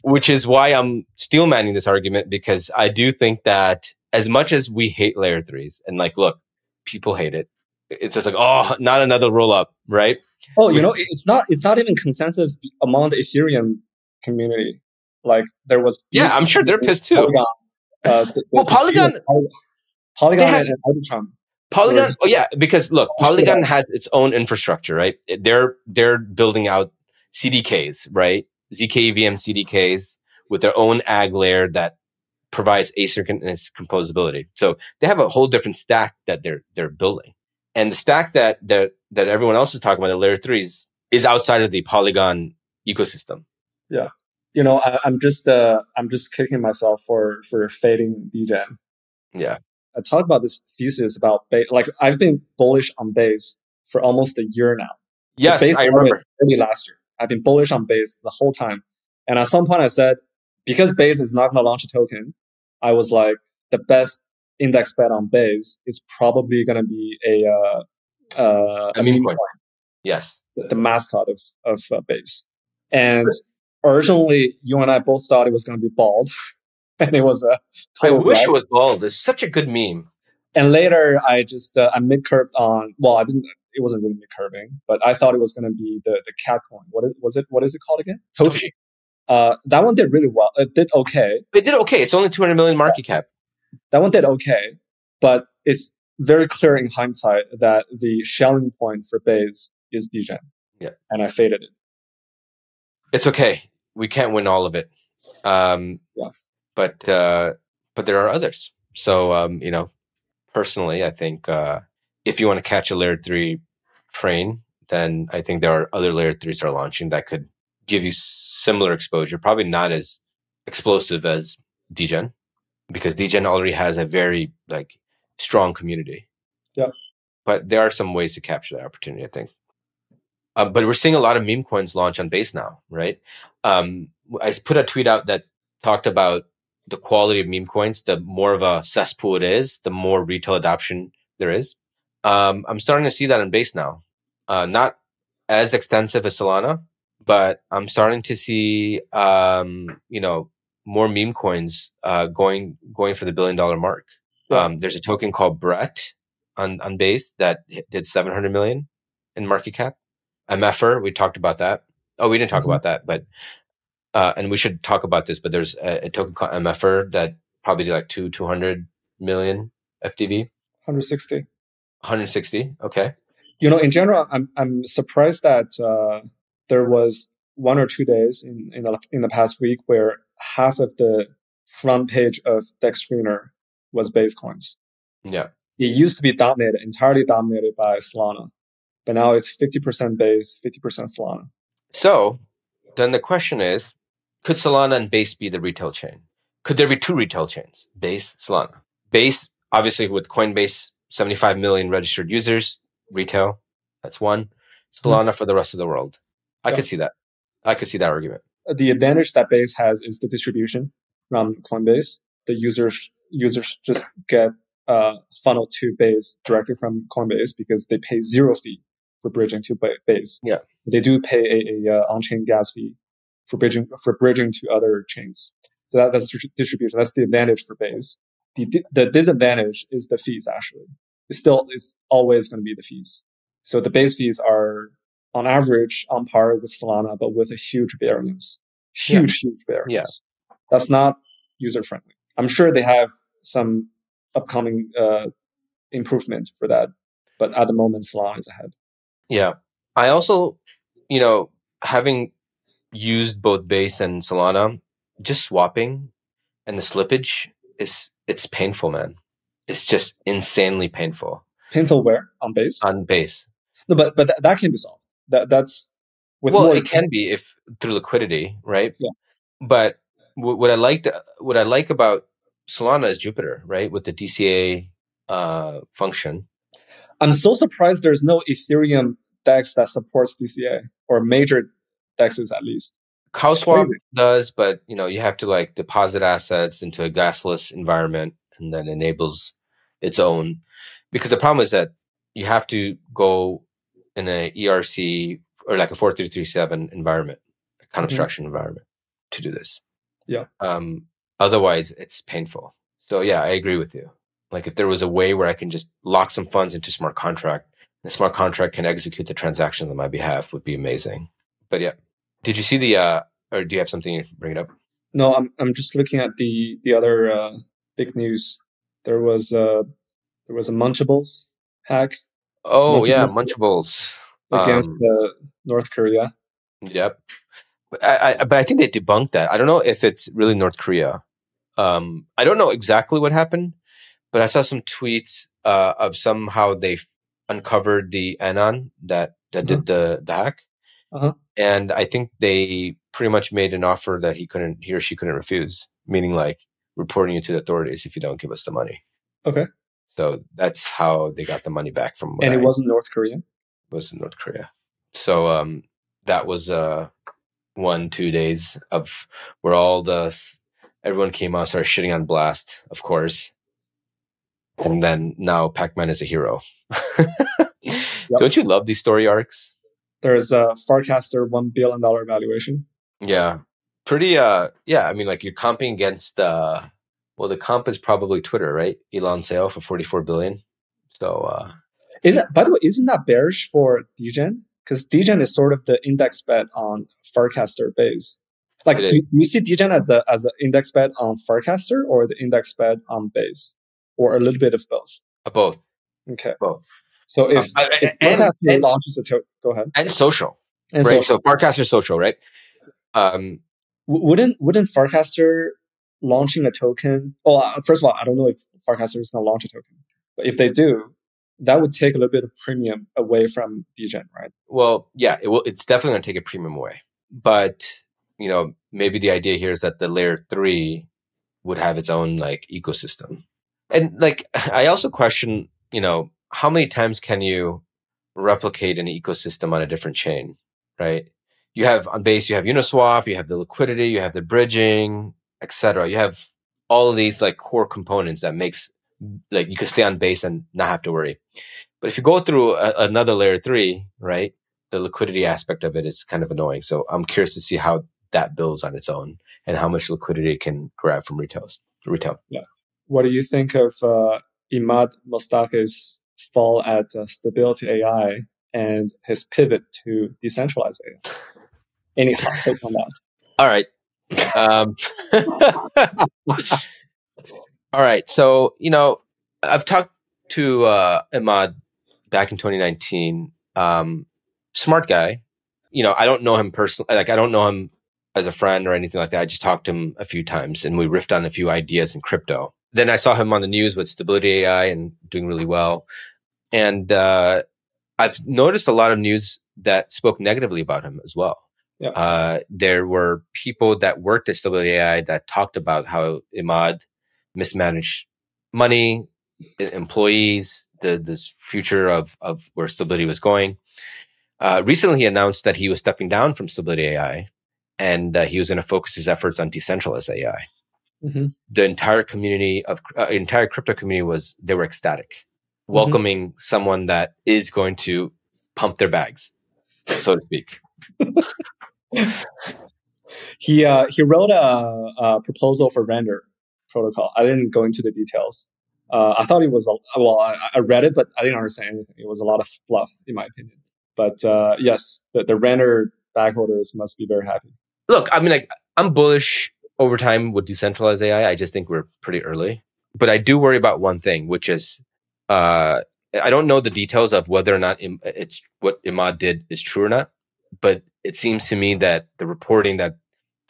Which is why I'm steel manning this argument because I do think that as much as we hate layer threes and like, look, people hate it. It's just like, oh, not another roll up, right? Oh, you We- know, it's not it's not even consensus among the Ethereum community. Like there was Yeah, I'm sure they're pissed too. Polygon, uh, the- Well, the Polygon- Poly- Polygon had- and Arbitrum. Polygon, oh yeah, because look, Oh. Polygon has its own infrastructure, right? They're they're building out CDKs, right? zkEVM CDKs with their own AggLayer that provides asynchronous composability. So they have a whole different stack that they're they're building. And the stack that that that everyone else is talking about, the layer threes, is outside of the Polygon ecosystem. Yeah. You know, I, am just uh I'm just kicking myself for for fading degen. Yeah. I talked about this thesis about base. Like I've been bullish on base for almost a year now. Yes, so I remember. Early last year, I've been bullish on base the whole time. And at some point, I said because base is not going to launch a token, I was like the best index bet on base is probably going to be a uh, uh, a meme coin. Yes, the, the, mascot of of uh, base. And originally, you and I both thought it was going to be bald, and it was a. I wish it was bald. It's such a good meme. And later, I just uh, I mid curved on. Well, I didn't. It wasn't really mid curving, but I thought it was going to be the the cat coin. What is, was it? What is it called again? Toshi. Uh, that one did really well. It did okay. It did okay. It's only 200 million market cap. That one did okay, but it's very clear in hindsight that the Schelling point for Base is degen. Yeah. And I faded it. It's okay. We can't win all of it. Um, yeah. But, uh, but there are others. So, um, you know, personally, I think, uh, if you want to catch a layer three train, then I think there are other layer threes are launching that could give you similar exposure, probably not as explosive as Degen, because Degen already has a very like strong community. Yeah. But there are some ways to capture that opportunity, I think. Um, but we're seeing a lot of meme coins launch on base now, right? Um, I put a tweet out that talked about the quality of meme coins. The more of a cesspool it is, the more retail adoption there is. Um, I'm starting to see that on base now. Uh, not as extensive as Solana, but I'm starting to see, um, you know, more meme coins uh, going going for the billion dollar mark. Um, there's a token called Brett on on base that did 700 million in market cap. MFR, we talked about that. Oh, we didn't talk mm-hmm. about that, but uh, and we should talk about this. But there's a, a token called MFR that probably did like two 200 million FDV. 160. 160. Okay. You know, in general, I'm I'm surprised that uh, there was one or two days in, in the, in the past week where half of the front page of Dex Screener was base coins. Yeah. It used to be dominated, entirely dominated by Solana, but now it's 50% base, 50% Solana. So then the question is, could Solana and base be the retail chain? Could there be two retail chains, base, Solana? Base, obviously with Coinbase, 75 million registered users, retail, that's one. Solana mm-hmm. for the rest of the world. I yeah. could see that. I could see that argument. The advantage that Base has is the distribution from Coinbase. The users users just get uh, funneled to Base directly from Coinbase because they pay zero fee for bridging to Base. Yeah, they do pay a, a uh, on-chain gas fee for bridging for bridging to other chains. So that, that's distribution. That's the advantage for Base. The the disadvantage is the fees. Actually, it's still is always going to be the fees. So the base fees are on average on par with Solana, but with a huge variance, huge, yeah. huge variance. Yeah. That's not user friendly. I'm sure they have some upcoming uh, improvement for that, but at the moment, Solana is ahead. Yeah. I also, you know, having used both Base and Solana, just swapping and the slippage is it's painful, man. It's just insanely painful. Painful where on base? On base. No, but but th- that can be solved that that's with well, it can be if through liquidity, right? Yeah. But w- what I liked, what I like about Solana is Jupiter, right, with the DCA uh, function. I'm so surprised there's no Ethereum DEX that supports DCA or major DEXs at least. CowSwap does, but you know you have to like deposit assets into a gasless environment and then enables its own. Because the problem is that you have to go in a ERC or like a 4337 environment, kind of mm-hmm. environment to do this. Yeah. Um, otherwise, it's painful. So yeah, I agree with you. Like if there was a way where I can just lock some funds into smart contract, the smart contract can execute the transactions on my behalf would be amazing. But yeah, did you see the? uh Or do you have something you bring it up? No, I'm I'm just looking at the the other uh, big news. There was uh there was a Munchables hack Oh Munchables yeah, Munchables against um, uh, North Korea. Yep. But I, I, but I think they debunked that. I don't know if it's really North Korea. Um, I don't know exactly what happened, but I saw some tweets uh, of somehow they uncovered the anon that that did the the hack, Uh-huh. and I think they pretty much made an offer that he couldn't, he or she couldn't refuse, meaning like reporting you to the authorities if you don't give us the money. Okay. So that's how they got the money back from. and it I- wasn't North Korean. was in North Korea. So um, that was uh, one two days of where all the everyone came out started shitting on Blast, of course, and then now Pac Man is a hero. Don't you love these story arcs? There's a Farcaster one billion dollar valuation. Yeah, pretty. Uh, yeah. I mean, like you're comping against. Uh, well, the comp is probably Twitter, right? Elon sale for 44 billion. So uh, Is that by the way? Isn't that bearish for Degen? Because Degen is sort of the index bet on Farcaster base. Like, do, do you see Degen as the as an index bet on Farcaster or the index bet on base, or a little bit of both? both, Okay. both, So if, Um, if and- Farcaster and- launches a to- go ahead. and social, And right? so, So Farcaster social, right? Um, w- wouldn't wouldn't Farcaster launching a token? Well, uh, first of all, I don't know if Farcaster is going to launch a token, but if they do, that would take a little bit of premium away from Degen, right? Well, yeah, it will. It's definitely going to take a premium away. But you know, maybe the idea here is that the layer three would have its own like ecosystem, and like I also question, you know, how many times can you replicate an ecosystem on a different chain, right? You have on base, you have Uniswap, you have the liquidity, you have the bridging, etc. You have all of these like core components that makes like you can stay on base and not have to worry. But if you go through a, another layer three, right, the liquidity aspect of it is kind of annoying. So I'm curious to see how that builds on its own and how much liquidity it can grab from retails, retail. What do you think of uh, Emad Mostaque's fall at uh, Stability AI and his pivot to decentralized AI? Any hot take on that? All right. Um, all right. So, you know, I've talked to uh, Ahmad back in 2019. Um, smart guy. You know, I don't know him personally. Like, I don't know him as a friend or anything like that. I just talked to him a few times and we riffed on a few ideas in crypto. Then I saw him on the news with Stability AI and doing really well. And uh, I've noticed a lot of news that spoke negatively about him as well. Yeah. Uh, there were people that worked at Stability AI that talked about how Emad mismanaged money, employees, the this future of of where Stability was going. Uh, recently, he announced that he was stepping down from Stability AI, and uh, he was going to focus his efforts on decentralized AI. Mhm. The entire community of uh, entire crypto community was they were ecstatic, welcoming someone that is going to pump their bags, so to speak. He uh, he wrote a, a proposal for render protocol. I didn't go into the details. Uh, I thought it was a, well. I, I read it, but I didn't understand anything. It was a lot of fluff, in my opinion. But uh, yes, the, the render backholders must be very happy. look, I mean, like I'm bullish over time with decentralized AI. I just think we're pretty early, but I do worry about one thing, which is uh, I don't know the details of whether or not it's what Emad did is true or not. But it seems to me that the reporting that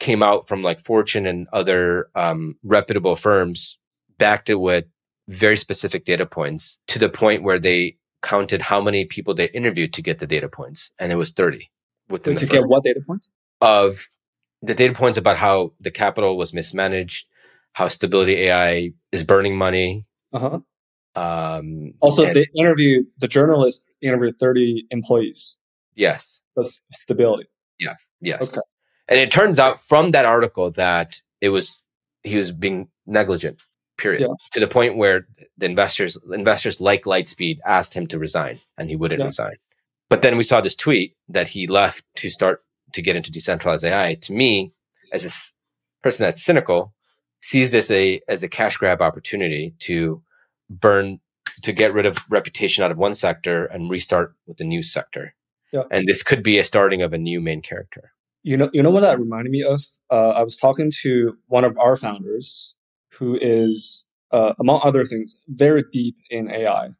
came out from like Fortune and other um, reputable firms backed it with very specific data points to the point where they counted how many people they interviewed to get the data points, and it was thirty within To the get firm what data point? of the data points about how the capital was mismanaged, how Stability AI is burning money. Uh-huh. Um, Also, and- they interviewed the journalist interviewed thirty employees. yes, That's stability. yes, yes. Okay. And it turns out from that article that it was he was being negligent. Period. Yeah. To the point where the investors investors like Lightspeed asked him to resign, and he wouldn't Yeah. resign. But then we saw this tweet that he left to start to get into decentralized AI. To me, as a s- person that's cynical, sees this a as a cash grab opportunity to burn to get rid of reputation out of one sector and restart with a new sector. Yeah. And this could be a starting of a new main character. You know, you know what that reminded me of? Uh, I was talking to one of our founders, who is, uh, among other things, very deep in AI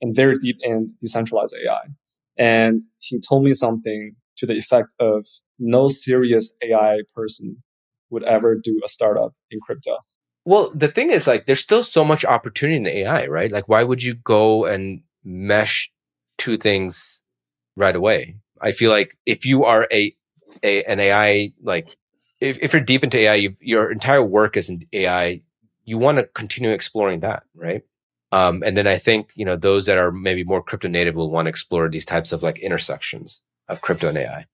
and very deep in decentralized AI. And he told me something to the effect of no serious AI person would ever do a startup in crypto. Well, the thing is, like, there's still so much opportunity in the AI, right? Like, why would you go and mesh two things right away? I feel like if you are a, a an AI, like, if, if you're deep into AI, you, your entire work is in AI, you want to continue exploring that, right? Um, and then I think you know those that are maybe more crypto native will want to explore these types of like intersections of crypto and AI.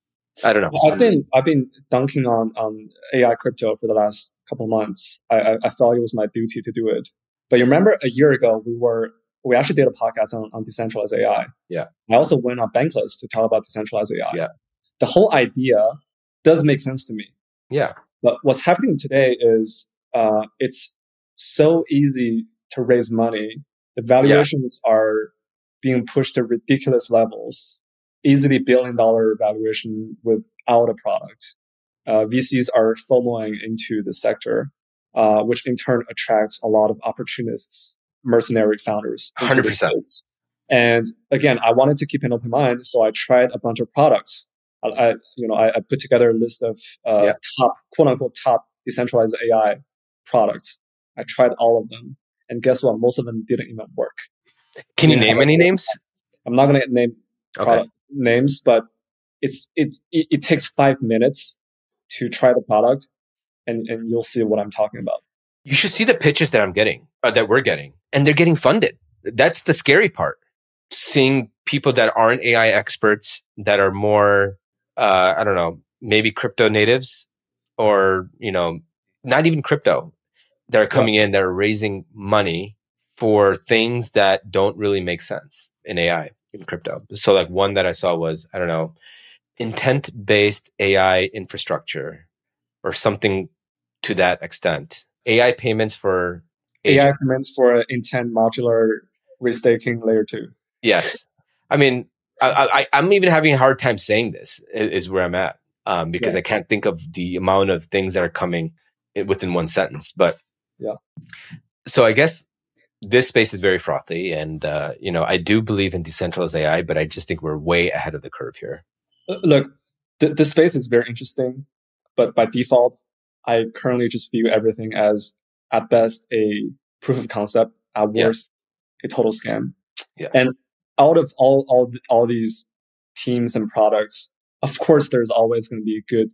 I don't know. I've been I've been dunking on on AI crypto for the last couple of months. I, I, I felt it was my duty to do it. But you remember a year ago we were we actually did a podcast on, on decentralized AI. Yeah. I also went on Bankless to talk about decentralized AI. Yeah. The whole idea does make sense to me. Yeah. But what's happening today is uh, it's so easy to raise money. The valuations are being pushed to ridiculous levels, easily billion dollar valuation without a product. Uh, VCs are FOMOing into the sector, uh, which in turn attracts a lot of opportunists, mercenary founders. 100%. And again, I wanted to keep an open mind, so I tried a bunch of products. I, I you know, I, I put together a list of uh, Yeah. top, quote unquote, top decentralized AI products. I tried all of them, and guess what? Most of them didn't even work. Can you Yeah. name any names? I'm not going to name Okay. Names, but it's it, it it takes five minutes to try the product, and and you'll see what I'm talking about. You should see the pitches that I'm getting, uh, that we're getting, and they're getting funded. That's the scary part. Seeing people that aren't AI experts that are more, uh, I don't know, maybe crypto natives, or you know, not even crypto, that are coming in that are raising money for things that don't really make sense in AI in crypto. So, like one that I saw was, I don't know, intent based AI infrastructure or something to that extent. AI payments for AI payments for intent modular restaking layer two. Yes, I mean, I, I, I'm even having a hard time saying this. Is where I'm at um, because Yeah. I can't think of the amount of things that are coming within one sentence. But Yeah. so I guess this space is very frothy, and uh, you know, I do believe in decentralized AI, but I just think we're way ahead of the curve here. Uh, Look, th- this space is very interesting, but by default, I currently just view everything as at best a proof of concept, at Yeah. worst a total scam. Yeah. And out of all all all these teams and products, of course, there's always going to be good,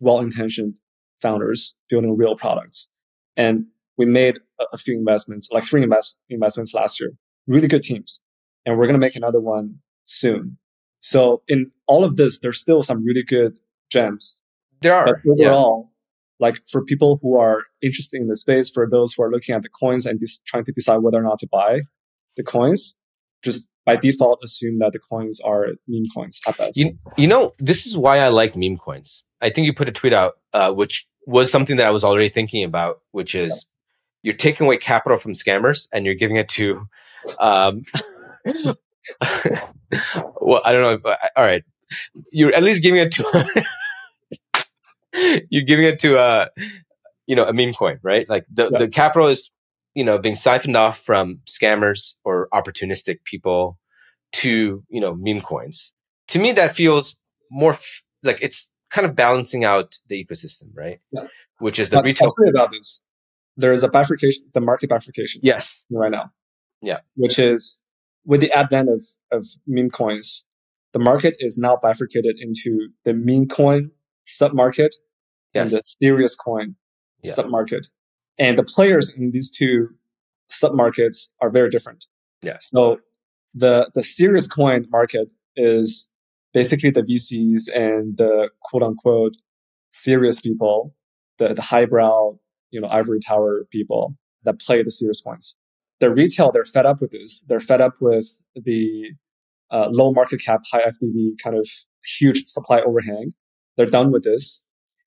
well-intentioned founders building real products. And we made a, few investments, like three invest- investments last year, really good teams, and we're going to make another one soon. So in all of this, there's still some really good gems. There But are yeah. overall, like for people who are interested in the space, for those who are looking at the coins and dis- trying to decide whether or not to buy the coins, just by default assume that the coins are meme coins at best. You, you know, this is why I like meme coins. I think you put a tweet out, uh, which was something that I was already thinking about, which is you're taking away capital from scammers and you're giving it to, um, well, I don't know. If, uh, all right, you're at least giving it to. you're giving it to a, you know, a meme coin, right? Like the Yeah. the capital is, you know, being siphoned off from scammers or opportunistic people to you know meme coins. To me, that feels more f- like it's kind of balancing out the ecosystem, right? Yeah. Which is the But retail. About this. There is a bifurcation, the market bifurcation Yes. right now. Yeah. Which is with the advent of, of meme coins, the market is now bifurcated into the meme coin submarket and the serious coin Yeah. submarket. And the players in these two submarkets are very different. Yes. So the the serious coin market is basically the VCs and the quote unquote serious people, the, the highbrow, you know, ivory tower people that play the serious coins. The retail, they're fed up with this. They're fed up with the uh, low market cap, high FDV kind of huge supply overhang. They're done with this.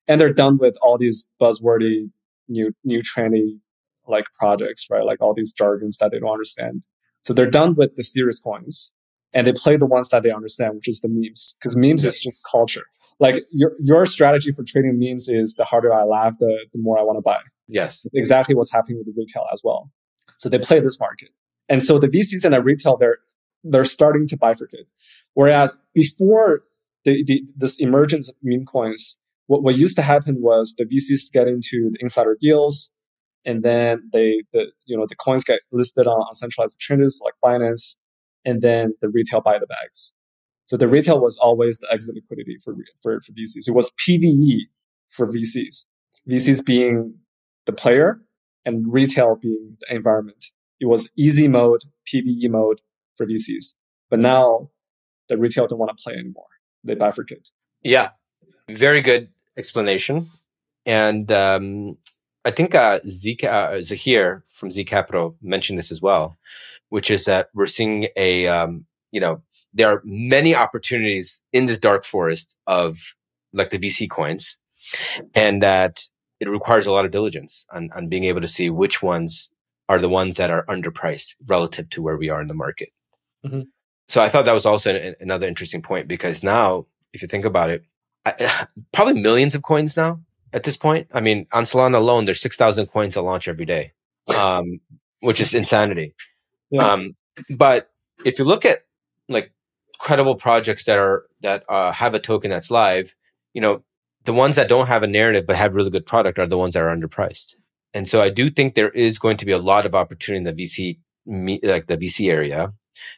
And they're done with all these buzzwordy, new, new trendy like projects, right? Like all these jargons that they don't understand. So they're done with the serious coins and they play the ones that they understand, which is the memes. Because memes is just culture. Like your your strategy for trading memes is the harder I laugh, the, the more I want to buy. Yes. Exactly what's happening with the retail as well. So they play this market. And so the VCs and the retail, they're they're starting to bifurcate. Whereas before the, the, this emergence of meme coins, what, what used to happen was the VCs get into the insider deals, and then they the you know the coins get listed on, on centralized exchanges like Binance, and then the retail buy the bags. So the retail was always the exit liquidity for for, for VCs. It was PVE for VCs. VCs being the player and retail being the environment. It was easy mode, PVE mode for VCs. But now the retail don't want to play anymore. They bifurcate. Yeah, very good explanation. And um, I think uh, Z- uh, Zahir from Z Capital mentioned this as well, which is that we're seeing a, um, you know, there are many opportunities in this dark forest of like the VC coins, and that it requires a lot of diligence on, on being able to see which ones are the ones that are underpriced relative to where we are in the market. Mm-hmm. So I thought that was also an, another interesting point because now, if you think about it, I, probably millions of coins now at this point. I mean, on Solana alone, there's 6,000 coins that launch every day, um, which is insanity. Yeah. Um, but if you look at like credible projects that are, that uh, have a token that's live, you know, the ones that don't have a narrative but have really good product are the ones that are underpriced. And so I do think there is going to be a lot of opportunity in the VC, like the VC area,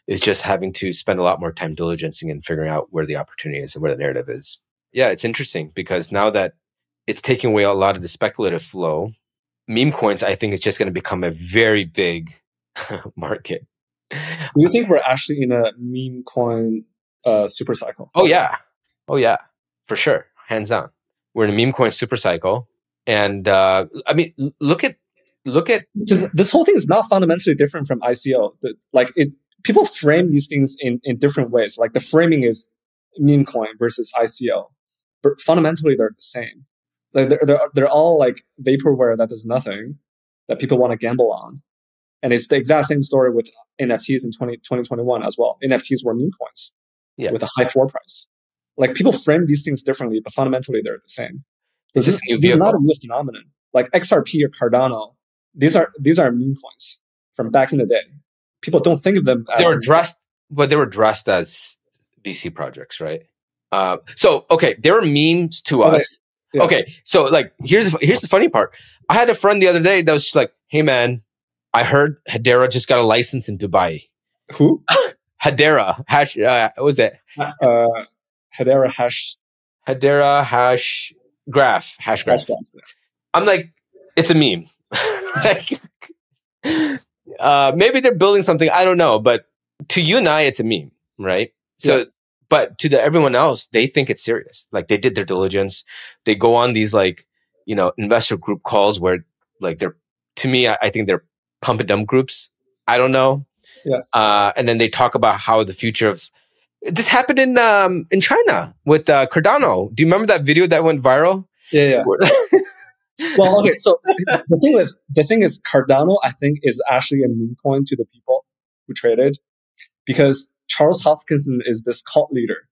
is just having to spend a lot more time diligencing and figuring out where the opportunity is and where the narrative is. Yeah, it's interesting because now that it's taking away a lot of the speculative flow, meme coins, I think, is just going to become a very big market. Do you think we're actually in a meme coin uh, super cycle? Oh yeah, oh yeah, for sure, hands down. We're in a meme coin super cycle, and uh, I mean, look at look at because this whole thing is not fundamentally different from ICO. Like it, people frame these things in in different ways. Like the framing is meme coin versus ICO, but fundamentally they're the same. Like they're they're, they're all like vaporware that does nothing that people want to gamble on, and it's the exact same story with NFTs in 20, 2021 as well. NFTs were meme coins yeah. with a high floor price like people frame these things differently, but fundamentally they're the same. So this, this is not a new phenomenon. Like XRP or Cardano, these are these are meme coins from back in the day. People don't think of them. they were dressed, but they were dressed as VC projects, right? Uh, so okay, there were memes to okay. us. Yeah. Okay, so like here's here's the funny part. I had a friend the other day that was just like, "Hey man, I heard Hedera just got a license in Dubai." Who? Hedera. Hash. Uh, what was it? Uh, Hedera hash. Hedera hash graph. Hash graph. Hash graph. I'm like, it's a meme. like, uh, maybe they're building something. I don't know, but to you and I, it's a meme, right? So, yeah. but to the, everyone else, they think it's serious. Like they did their diligence. They go on these like, you know, investor group calls where like they're, to me, I, I think they're pump and dump groups. I don't know. Yeah. Uh, and then they talk about how the future of this happened in um, in China with uh, Cardano. Do you remember that video that went viral? Yeah, yeah. well, okay. So the thing with the thing is, Cardano, I think, is actually a meme coin to the people who traded because Charles Hoskinson is this cult leader.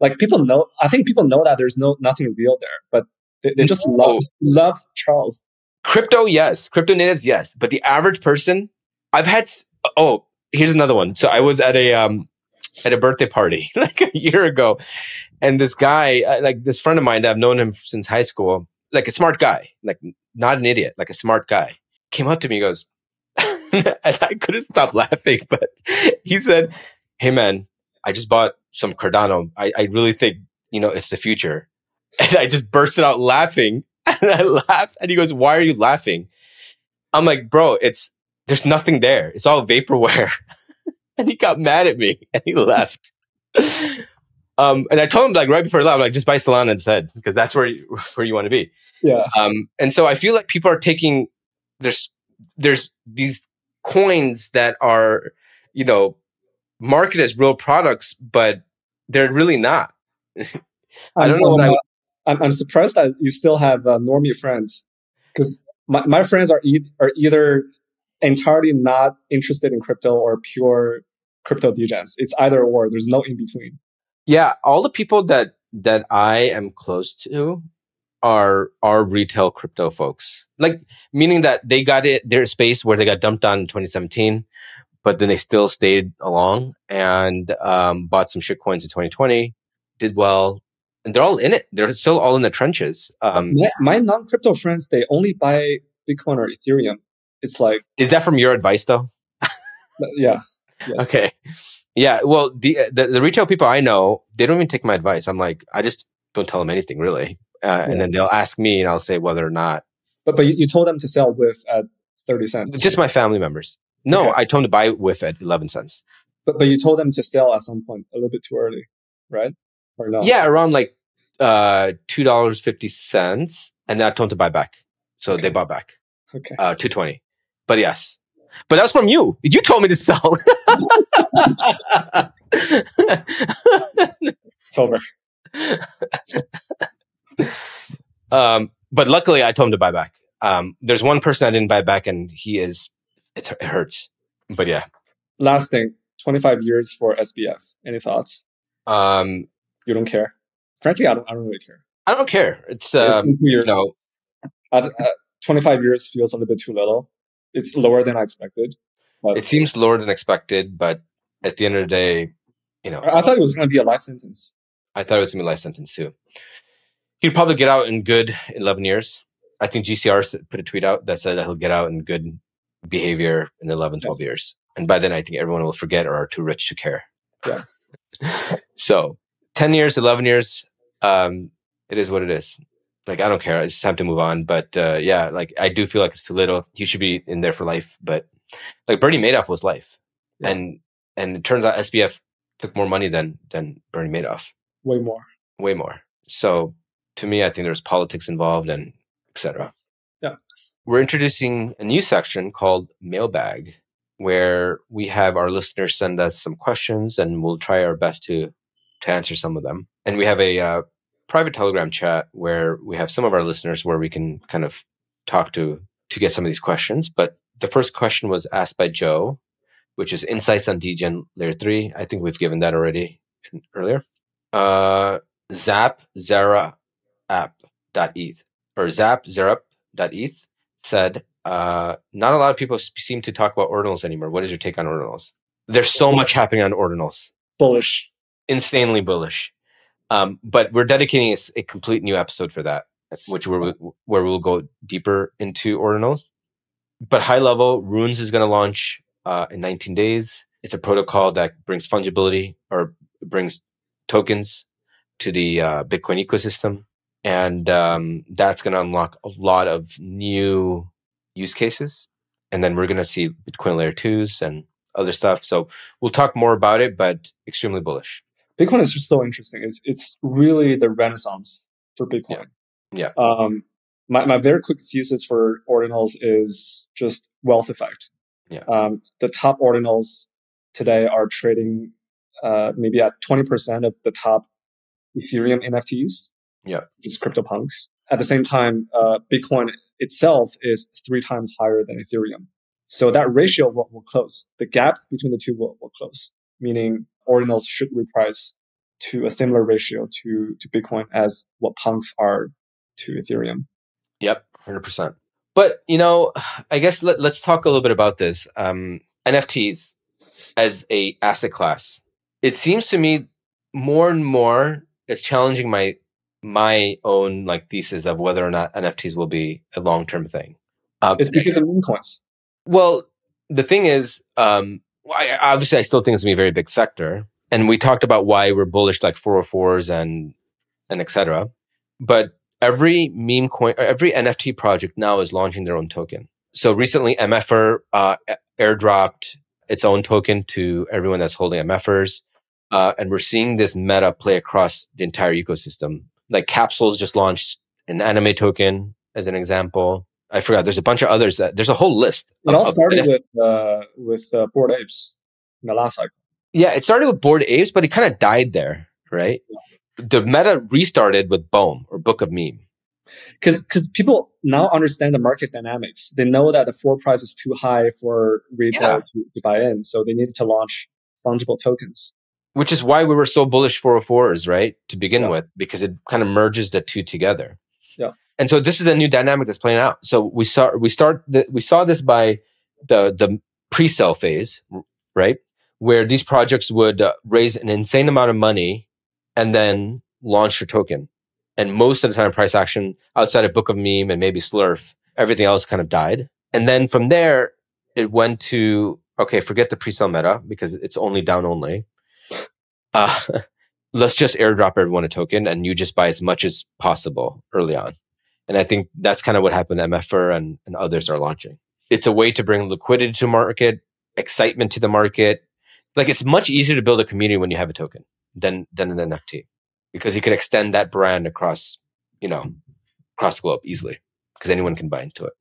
Like people know, I think people know that there's no nothing real there, but they, they just no. love love Charles. Crypto, yes. Crypto natives, yes. But the average person, I've had. Oh, here's another one. So I was at a um, at a birthday party like a year ago. And this guy, uh, like this friend of mine that I've known him since high school, like a smart guy, like not an idiot, like a smart guy, came up to me, goes, I couldn't stop laughing, but he said, Hey man, I just bought some Cardano. I, I really think, you know, it's the future. And I just bursted out laughing. And I laughed. And he goes, Why are you laughing? I'm like, bro, it's there's nothing there. It's all vaporware. And he got mad at me and he left. um, and I told him like right before he left, like just buy Solana instead because that's where you, where you want to be. Yeah. Um, and so I feel like people are taking there's there's these coins that are you know marketed as real products, but they're really not. I don't know what I. Uh, I'm, I'm surprised that you still have uh, normie friends because my, my friends are e- are either entirely not interested in crypto or pure crypto degens. It's either or. There's no in between. Yeah, all the people that that I am close to are are retail crypto folks. Like meaning that they got it their space where they got dumped on in 2017, but then they still stayed along and um, bought some shit coins in 2020. did well, and they're all in it. They're still all in the trenches. Um, my, my non-crypto friends, they only buy Bitcoin or Ethereum. It's like, is that from your advice though? yeah. Yes. Okay. Yeah. Well, the, the, the retail people I know, they don't even take my advice. I'm like, I just don't tell them anything really, uh, yeah. and then they'll ask me, and I'll say whether or not. But but you told them to sell with at thirty cents. Just my family members. No, okay. I told them to buy with at eleven cents. But but you told them to sell at some point a little bit too early, right? Or no? Yeah, around like uh two dollars fifty cents, and then I told them to buy back. So okay. they bought back. Okay. Uh, two twenty. But yes, but that's from you. You told me to sell. it's over. um, but luckily, I told him to buy back. Um, there's one person I didn't buy back, and he is it, it hurts. But yeah. Last thing, 25 years for SBF. Any thoughts? Um, you don't care. Frankly, I don't. I don't really care. I don't care. It's um, two years. No. Uh, 25 years feels a little bit too little. It's lower than I expected. But it seems lower than expected, but at the end of the day, you know, I thought it was going to be a life sentence. I thought it was going to be a life sentence too. He'd probably get out in good 11 years. I think GCR put a tweet out that said that he'll get out in good behavior in 11, 12 yeah. years. And by then, I think everyone will forget or are too rich to care. Yeah. so 10 years, 11 years, um, it is what it is. Like, I don't care. It's time to move on. But uh, yeah, like, I do feel like it's too little. He should be in there for life. But like, Bernie Madoff was life. Yeah. And and it turns out SBF took more money than than Bernie Madoff. Way more. Way more. So to me, I think there's politics involved and etc. Yeah. We're introducing a new section called Mailbag, where we have our listeners send us some questions, and we'll try our best to to answer some of them. And we have a uh, private Telegram chat where we have some of our listeners where we can kind of talk to to get some of these questions. But the first question was asked by Joe, which is insights on degen layer three. I think we've given that already earlier. Uh, Zap Zara app.eth or Zap Zerup.eth said, uh, not a lot of people seem to talk about ordinals anymore. What is your take on ordinals? There's so much happening on ordinals. Bullish. Insanely bullish. Um, but we're dedicating a, a, complete new episode for that, which where, we, where we'll go deeper into ordinals. But high level, Runes is going to launch uh, in 19 days. It's a protocol that brings fungibility or brings tokens to the uh, Bitcoin ecosystem. And um, that's going to unlock a lot of new use cases. And then we're going to see Bitcoin layer twos and other stuff. So we'll talk more about it, but extremely bullish. Bitcoin is just so interesting. It's, it's really the renaissance for Bitcoin. Yeah. yeah. Um, my, my very quick thesis for ordinals is just wealth effect. Yeah. Um, the top ordinals today are trading uh, maybe at 20% of the top Ethereum NFTs. Yeah. Just CryptoPunks. At the same time, uh, Bitcoin itself is three times higher than Ethereum. So that ratio will, will close. The gap between the two will, will close, meaning ordinals should reprice to a similar ratio to, to Bitcoin as what punks are to Ethereum. Yep, 100%. But you know, I guess let, us talk a little bit about this. Um, NFTs as a asset class. It seems to me more and more it's challenging my my own like thesis of whether or not NFTs will be a long term thing. Um, it's because of meme coins. Well, the thing is, um, I, obviously, I still think it's gonna be a very big sector, and we talked about why we're bullish like 404s and and etc. But every meme coin, every NFT project now is launching their own token. So recently, MFR uh, airdropped its own token to everyone that's holding MFRs. Uh, and we're seeing this meta play across the entire ecosystem. Like Capsules just launched an anime token as an example. I forgot. There's a bunch of others. That, there's a whole list. It all started with uh, with uh, Bored Apes in the last cycle. Yeah, it started with Bored Apes, but it kind of died there, right? Yeah the meta restarted with BOME or Book of Meme. Because because people now understand the market dynamics. They know that the floor price is too high for retail yeah. to, to buy in, so they needed to launch fungible tokens. Which is why we were so bullish 404s, right? To begin yeah. with, because it kind of merges the two together. Yeah. And so this is a new dynamic that's playing out. So we saw we start the, we saw this by the the pre-sale phase, right? Where these projects would uh, raise an insane amount of money and then launch your token. And most of the time, price action outside of Book of Meme and maybe Slerf, everything else kind of died. And then from there, it went to okay, forget the pre-sale meta because it's only down only. Uh, let's just airdrop everyone a token and you just buy as much as possible early on. And I think that's kind of what happened to MFR and, and others are launching. It's a way to bring liquidity to market, excitement to the market. Like it's much easier to build a community when you have a token than than an NFT because you can extend that brand across, you know, across the globe easily because anyone can buy into it.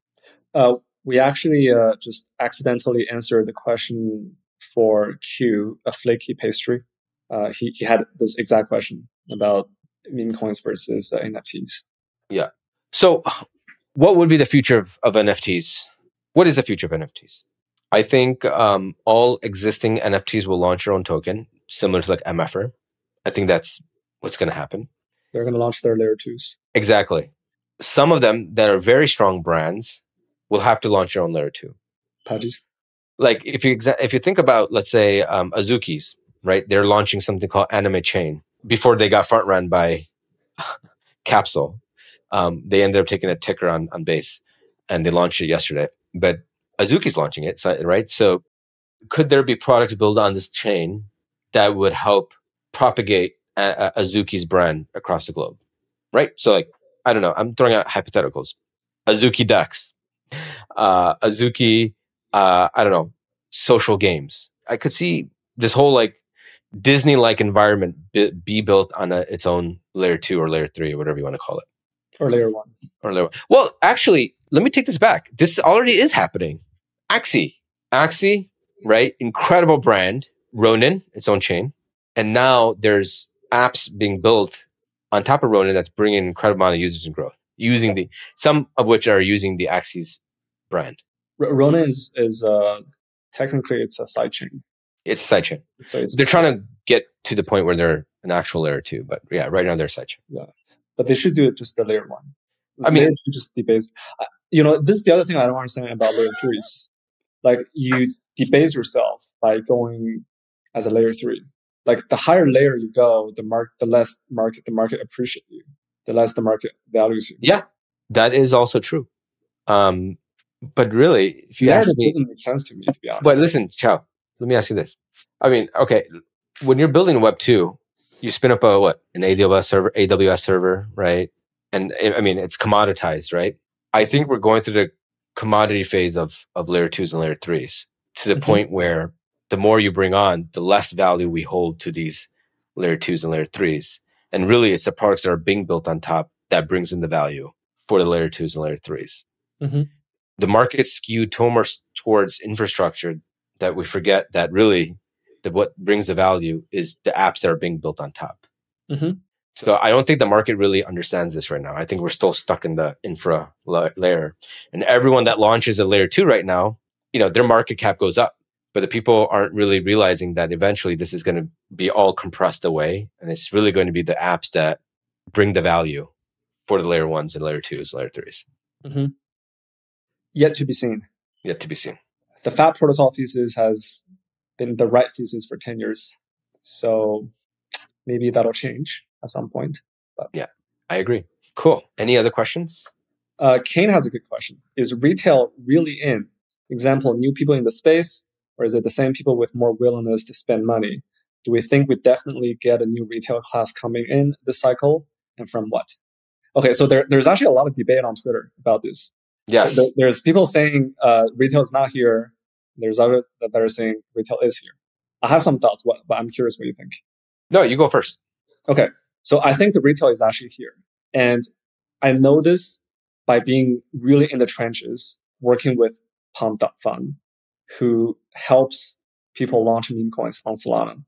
Uh, we actually uh, just accidentally answered the question for Q, a flaky pastry. Uh, he, he had this exact question about meme coins versus uh, NFTs. Yeah. So, what would be the future of, of NFTs? What is the future of NFTs? I think um, all existing NFTs will launch their own token, similar to like MFR. I think that's what's going to happen. They're going to launch their layer twos. Exactly. Some of them that are very strong brands will have to launch their own layer two. Pudgies. Like if you exa- if you think about let's say um, Azuki's, right? They're launching something called Anime Chain before they got front run by Capsule. Um, they ended up taking a ticker on on base, and they launched it yesterday. But Azuki's launching it, right? So could there be products built on this chain that would help propagate a, a Azuki's brand across the globe, right? So like I don't know, I'm throwing out hypotheticals. Azuki Ducks, uh, Azuki, uh, I don't know, social games. I could see this whole like Disney like environment be, be built on a, its own layer two or layer three or whatever you want to call it. Or layer one. Earlier one. Well, actually, let me take this back. This already is happening. Axie. Axie, right? Incredible brand. Ronin, its own chain. And now there's apps being built on top of Ronin that's bringing incredible amount of users and growth using the, some of which are using the Axie's brand. R- Ronin is, is uh, technically it's a sidechain. It's a sidechain. So it's They're trying to get to the point where they're an actual layer two, but yeah, right now they're a sidechain. Yeah, but they should do it just the layer one. I mean- layer two just debase. You know, this is the other thing I don't understand about layer threes. Like you debase yourself by going as a layer three. Like the higher layer you go, the mark, the less market the market appreciate you, the less the market values you. Yeah, that is also true. Um, but really, if you yeah, ask it me, doesn't make sense to me to be honest. but listen, Qiao, let me ask you this. I mean, okay, when you're building Web two, you spin up a what an AWS server, AWS server, right? And I I mean, it's commoditized, right? I think we're going through the commodity phase of of layer twos and layer threes to the Mhm. point where the more you bring on, the less value we hold to these layer twos and layer threes. And really, it's the products that are being built on top that brings in the value for the layer twos and layer 3s Mhm. The market skewed towards towards infrastructure that we forget that really that what brings the value is the apps that are being built on top. Mhm. So I don't think the market really understands this right now. I think we're still stuck in the infra la- layer, and everyone that launches a layer two right now, you know, their market cap goes up, but the people aren't really realizing that eventually this is going to be all compressed away, and it's really going to be the apps that bring the value for the layer ones and layer twos, layer threes. Yet to be seen. Yet to be seen. The Fat Protocol thesis has been the right thesis for 10 years. So maybe that'll change at some point. But yeah, I agree. Cool. Any other questions? Uh, Kane has a good question. Is retail really in? Example, new people in the space, or is it the same people with more willingness to spend money? Do we think we definitely get a new retail class coming in this cycle, and from what? Okay, so there, there's actually a lot of debate on Twitter about this. Yes. There- there's people saying uh, retail is not here. There's others that are saying retail is here. I have some thoughts, but I'm curious what you think. No, you go first. Okay, so I think the retail is actually here. And I know this by being really in the trenches, working with Pump.fun, who helps people launch meme coins on Solana.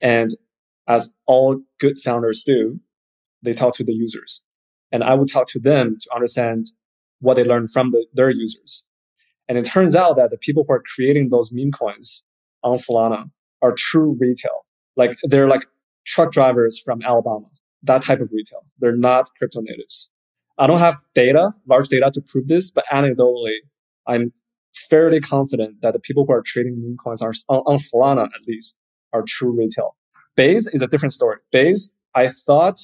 And as all good founders do, they talk to the users. And I would talk to them to understand what they learned from the, their users. And it turns out that the people who are creating those meme coins on Solana are true retail. Like they're like truck drivers from Alabama, that type of retail. They're not crypto natives. I don't have data, large data to prove this, but anecdotally, I'm fairly confident that the people who are trading meme coins are on, on Solana at least are true retail. Base is a different story. Base I thought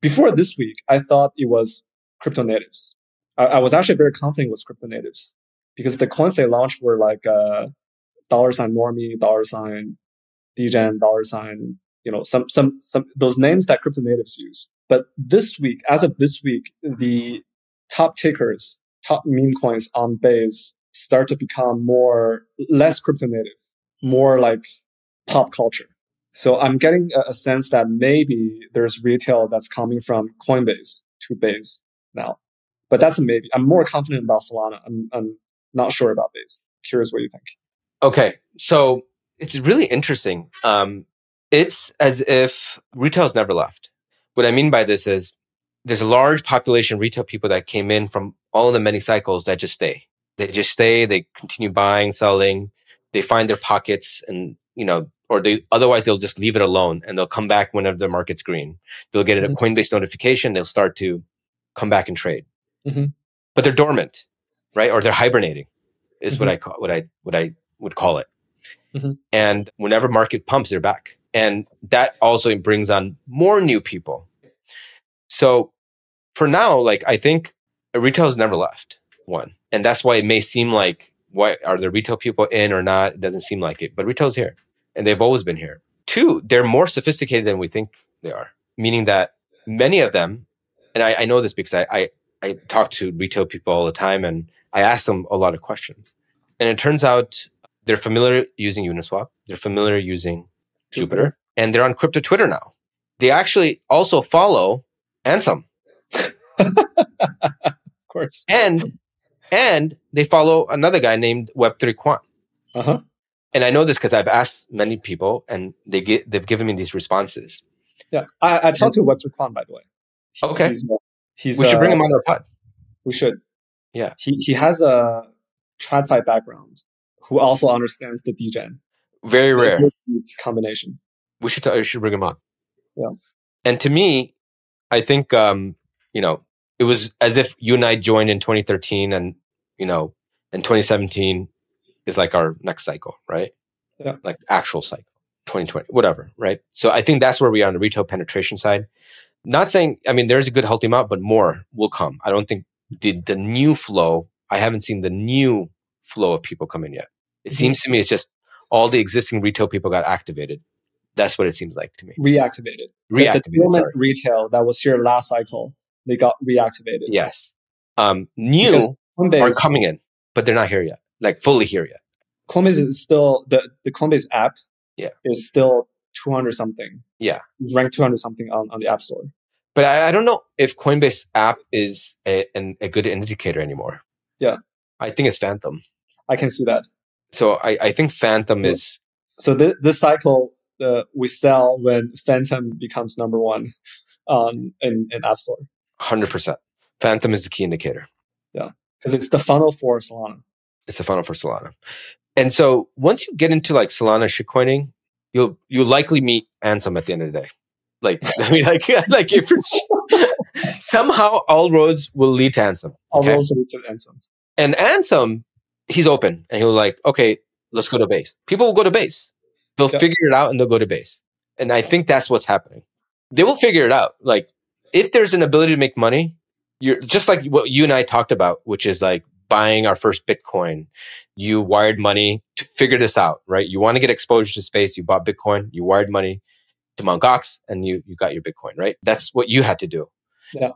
before this week, I thought it was crypto natives. I, I was actually very confident with crypto natives because the coins they launched were like uh, dollar sign normie, dollar sign degen, dollar sign, you know, some some some those names that crypto natives use. But this week, as of this week, the top tickers, top meme coins on Base start to become more less crypto native, more like pop culture. So I'm getting a, a sense that maybe there's retail that's coming from Coinbase to Base now. But that's a maybe. I'm more confident about Solana. I'm, I'm not sure about Base. Curious what you think. Okay. So it's really interesting. Um, it's as if retail's never left. What I mean by this is there's a large population of retail people that came in from all the many cycles that just stay. They just stay, they continue buying, selling, they find their pockets and, you know, or they otherwise they'll just leave it alone and they'll come back whenever the market's green. They'll get a mm-hmm. Coinbase notification, they'll start to come back and trade. Mm-hmm. But they're dormant, right? Or they're hibernating is mm-hmm. what I call what I what I would call it. Mm-hmm. And whenever market pumps, they're back. And that also brings on more new people. So for now, like I think retail has never left one. And that's why it may seem like what are the retail people in or not? It doesn't seem like it, but retail's here and they've always been here. Two, they're more sophisticated than we think they are, meaning that many of them, and I, I know this because I, I, I talk to retail people all the time and I ask them a lot of questions. And it turns out they're familiar using Uniswap. They're familiar using Jupiter, Jupiter and they're on crypto Twitter now. They actually also follow Ansem. of course. And and they follow another guy named Web3 Quant. Uh-huh. And I know this because I've asked many people and they get they've given me these responses. Yeah. I, I talked to Web3 Quant by the way. He, okay. He's, uh, he's, we should uh, bring him on our pod. We should. Yeah. He he has a TradFi background who also understands the degen. Very rare combination. We should, we should bring him on. Yeah. And to me, I think um, you know, it was as if you and I joined in 2013 and, you know, in 2017 is like our next cycle, right? Yeah. Like actual cycle, 2020, whatever, right? So I think that's where we are on the retail penetration side. Not saying, I mean, there's a good healthy amount, but more will come. I don't think the, the new flow, I haven't seen the new flow of people come in yet. It mm-hmm. seems to me it's just all the existing retail people got activated. That's what it seems like to me. Reactivated. Reactivated. The dormant retail that was here last cycle they got reactivated. Yes. Um, new Coinbase, are coming in, but they're not here yet, like fully here yet. Coinbase is still the, the Coinbase app. Yeah. Is still 200 something. Yeah. It's ranked 200 something on, on the App Store. But I, I don't know if Coinbase app is a, an, a good indicator anymore. Yeah. I think it's Phantom. I can see that. So I, I think Phantom so, is. So th- this cycle, uh, we sell when Phantom becomes number one um, in, in App Store. 100%. Phantom is the key indicator. Yeah. Because it's the funnel for Solana. It's the funnel for Solana. And so once you get into like Solana shitcoining, you'll you'll likely meet Ansem at the end of the day. Like I mean, like like if somehow all roads will lead to Ansem. All okay? roads lead to Ansem. And Ansem, he's open and he'll like, okay, let's go to base. People will go to base. They'll figure it out and they'll go to base. And I think that's what's happening. They will figure it out. Like if there's an ability to make money, you're just like what you and I talked about, which is like buying our first Bitcoin. You wired money to figure this out, right? You want to get exposure to space. You bought Bitcoin. You wired money to Mt. Gox and you, you got your Bitcoin, right? That's what you had to do. Yeah.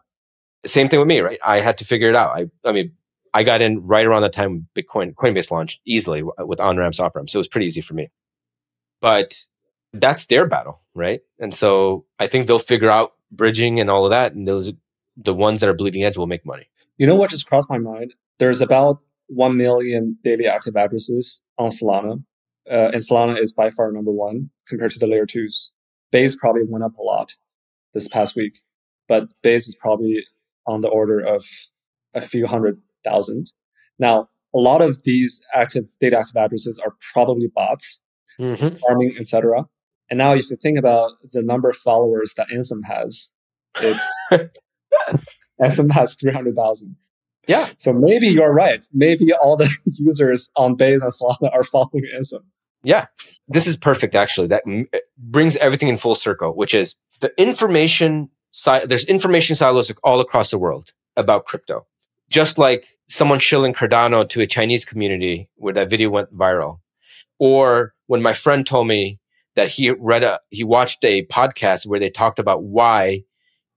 Same thing with me, right? I had to figure it out. I, I mean, I got in right around the time Bitcoin, Coinbase launched easily with on ramps, off ramps. So it was pretty easy for me. But that's their battle, right? And so I think they'll figure out bridging and all of that, and those the ones that are bleeding edge will make money. You know what just crossed my mind? There's about one million daily active addresses on Solana, uh, and Solana is by far number one compared to the layer twos. Base probably went up a lot this past week, but Base is probably on the order of a few hundred thousand. Now, a lot of these active data active addresses are probably bots, mm-hmm. farming, etc. And now, if you think about the number of followers that Ansem has, it's Ansem has 300,000. Yeah. So maybe you're right. Maybe all the users on Base and Solana are following Ansem. Yeah, this is perfect. Actually, that m- eh, brings everything in full circle, which is the information side. There's information silos all across the world about crypto. Just like someone shilling Cardano to a Chinese community where that video went viral, or when my friend told me that he read a he watched a podcast where they talked about why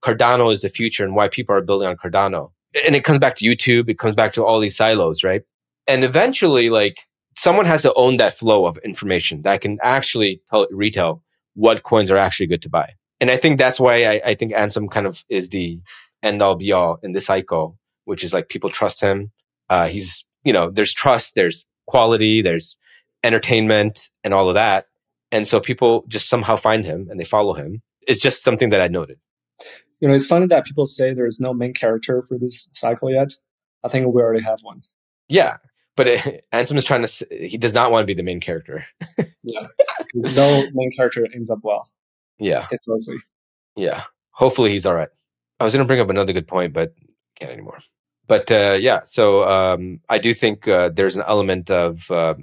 Cardano is the future and why people are building on Cardano. And it comes back to YouTube, it comes back to all these silos, right? And eventually, like someone has to own that flow of information that can actually tell retail what coins are actually good to buy. And I think that's why I, I think Ansem kind of is the end all be all in this cycle, which is like people trust him. Uh, he's, you know, there's trust, there's quality, there's entertainment and all of that. And so people just somehow find him and they follow him. It's just something that I noted. You know, it's funny that people say there's no main character for this cycle yet. I think we already have one. Yeah, but it, Ansem is trying to. He does not want to be the main character. yeah, because no main character ends up well. Yeah, historically. Yeah, hopefully he's all right. I was going to bring up another good point, but can't anymore. But uh, yeah, so um, I do think uh, there's an element of uh,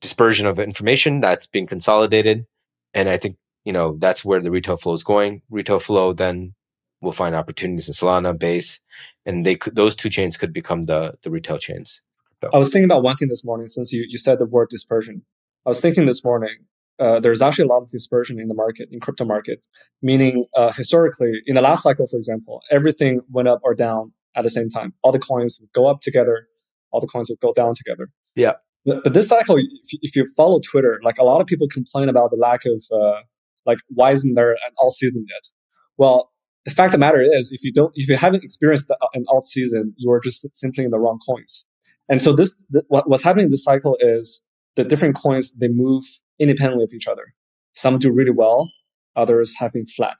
dispersion of information that's being consolidated, and I think you know that's where the retail flow is going. Retail flow then will find opportunities in Solana, Base, and they could, those two chains could become the the retail chains. I was thinking about one thing this morning since you, you said the word dispersion. I was thinking this morning, uh, there's actually a lot of dispersion in the market, in crypto market, meaning uh, historically, in the last cycle, for example, everything went up or down at the same time. All the coins would go up together, all the coins would go down together. Yeah. But, but this cycle, if you, if you follow Twitter, like a lot of people complain about the lack of, uh, like, why isn't there an alt season yet? Well, the fact of the matter is, if you don't, if you haven't experienced an alt season, you are just simply in the wrong coins. And so this, th- what, what's happening in this cycle is the different coins they move independently of each other. Some do really well, others have been flat.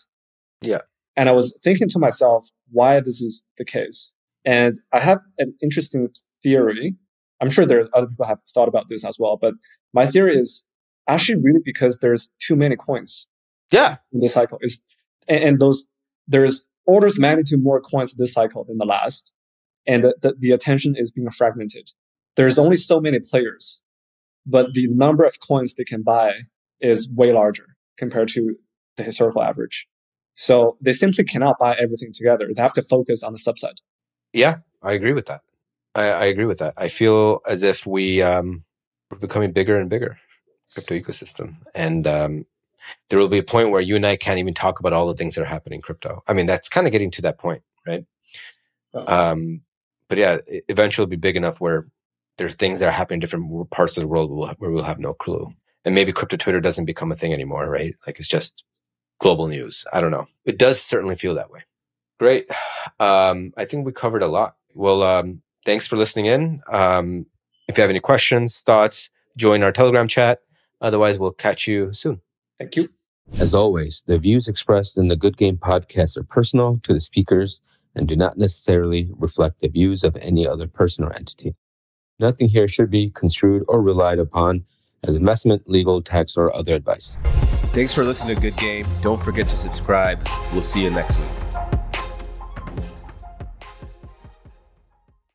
Yeah. And I was thinking to myself why this is the case. And I have an interesting theory. I'm sure there are other people have thought about this as well, but my theory is actually really because there's too many coins. Yeah. In this cycle is and, and those there's orders magnitude more coins this cycle than the last, and the, the, attention is being fragmented. There's only so many players, but the number of coins they can buy is way larger compared to the historical average. So they simply cannot buy everything together. They have to focus on the subset. Yeah, I agree with that. I, I agree with that. I feel as if we um, we're becoming bigger and bigger crypto ecosystem, and um, there will be a point where you and I can't even talk about all the things that are happening in crypto. I mean, that's kind of getting to that point, right? Um, but yeah, eventually it'll be big enough where there's things that are happening in different parts of the world where we'll have no clue. And maybe crypto Twitter doesn't become a thing anymore, right? Like it's just global news. I don't know. It does certainly feel that way. Great. Um, I think we covered a lot. Well, um, thanks for listening in. Um, if you have any questions, thoughts, join our Telegram chat. Otherwise, we'll catch you soon. Thank you. As always, the views expressed in the Good Game podcast are personal to the speakers and do not necessarily reflect the views of any other person or entity. Nothing here should be construed or relied upon as investment, legal, tax, or other advice. Thanks for listening to Good Game. Don't forget to subscribe. We'll see you next week.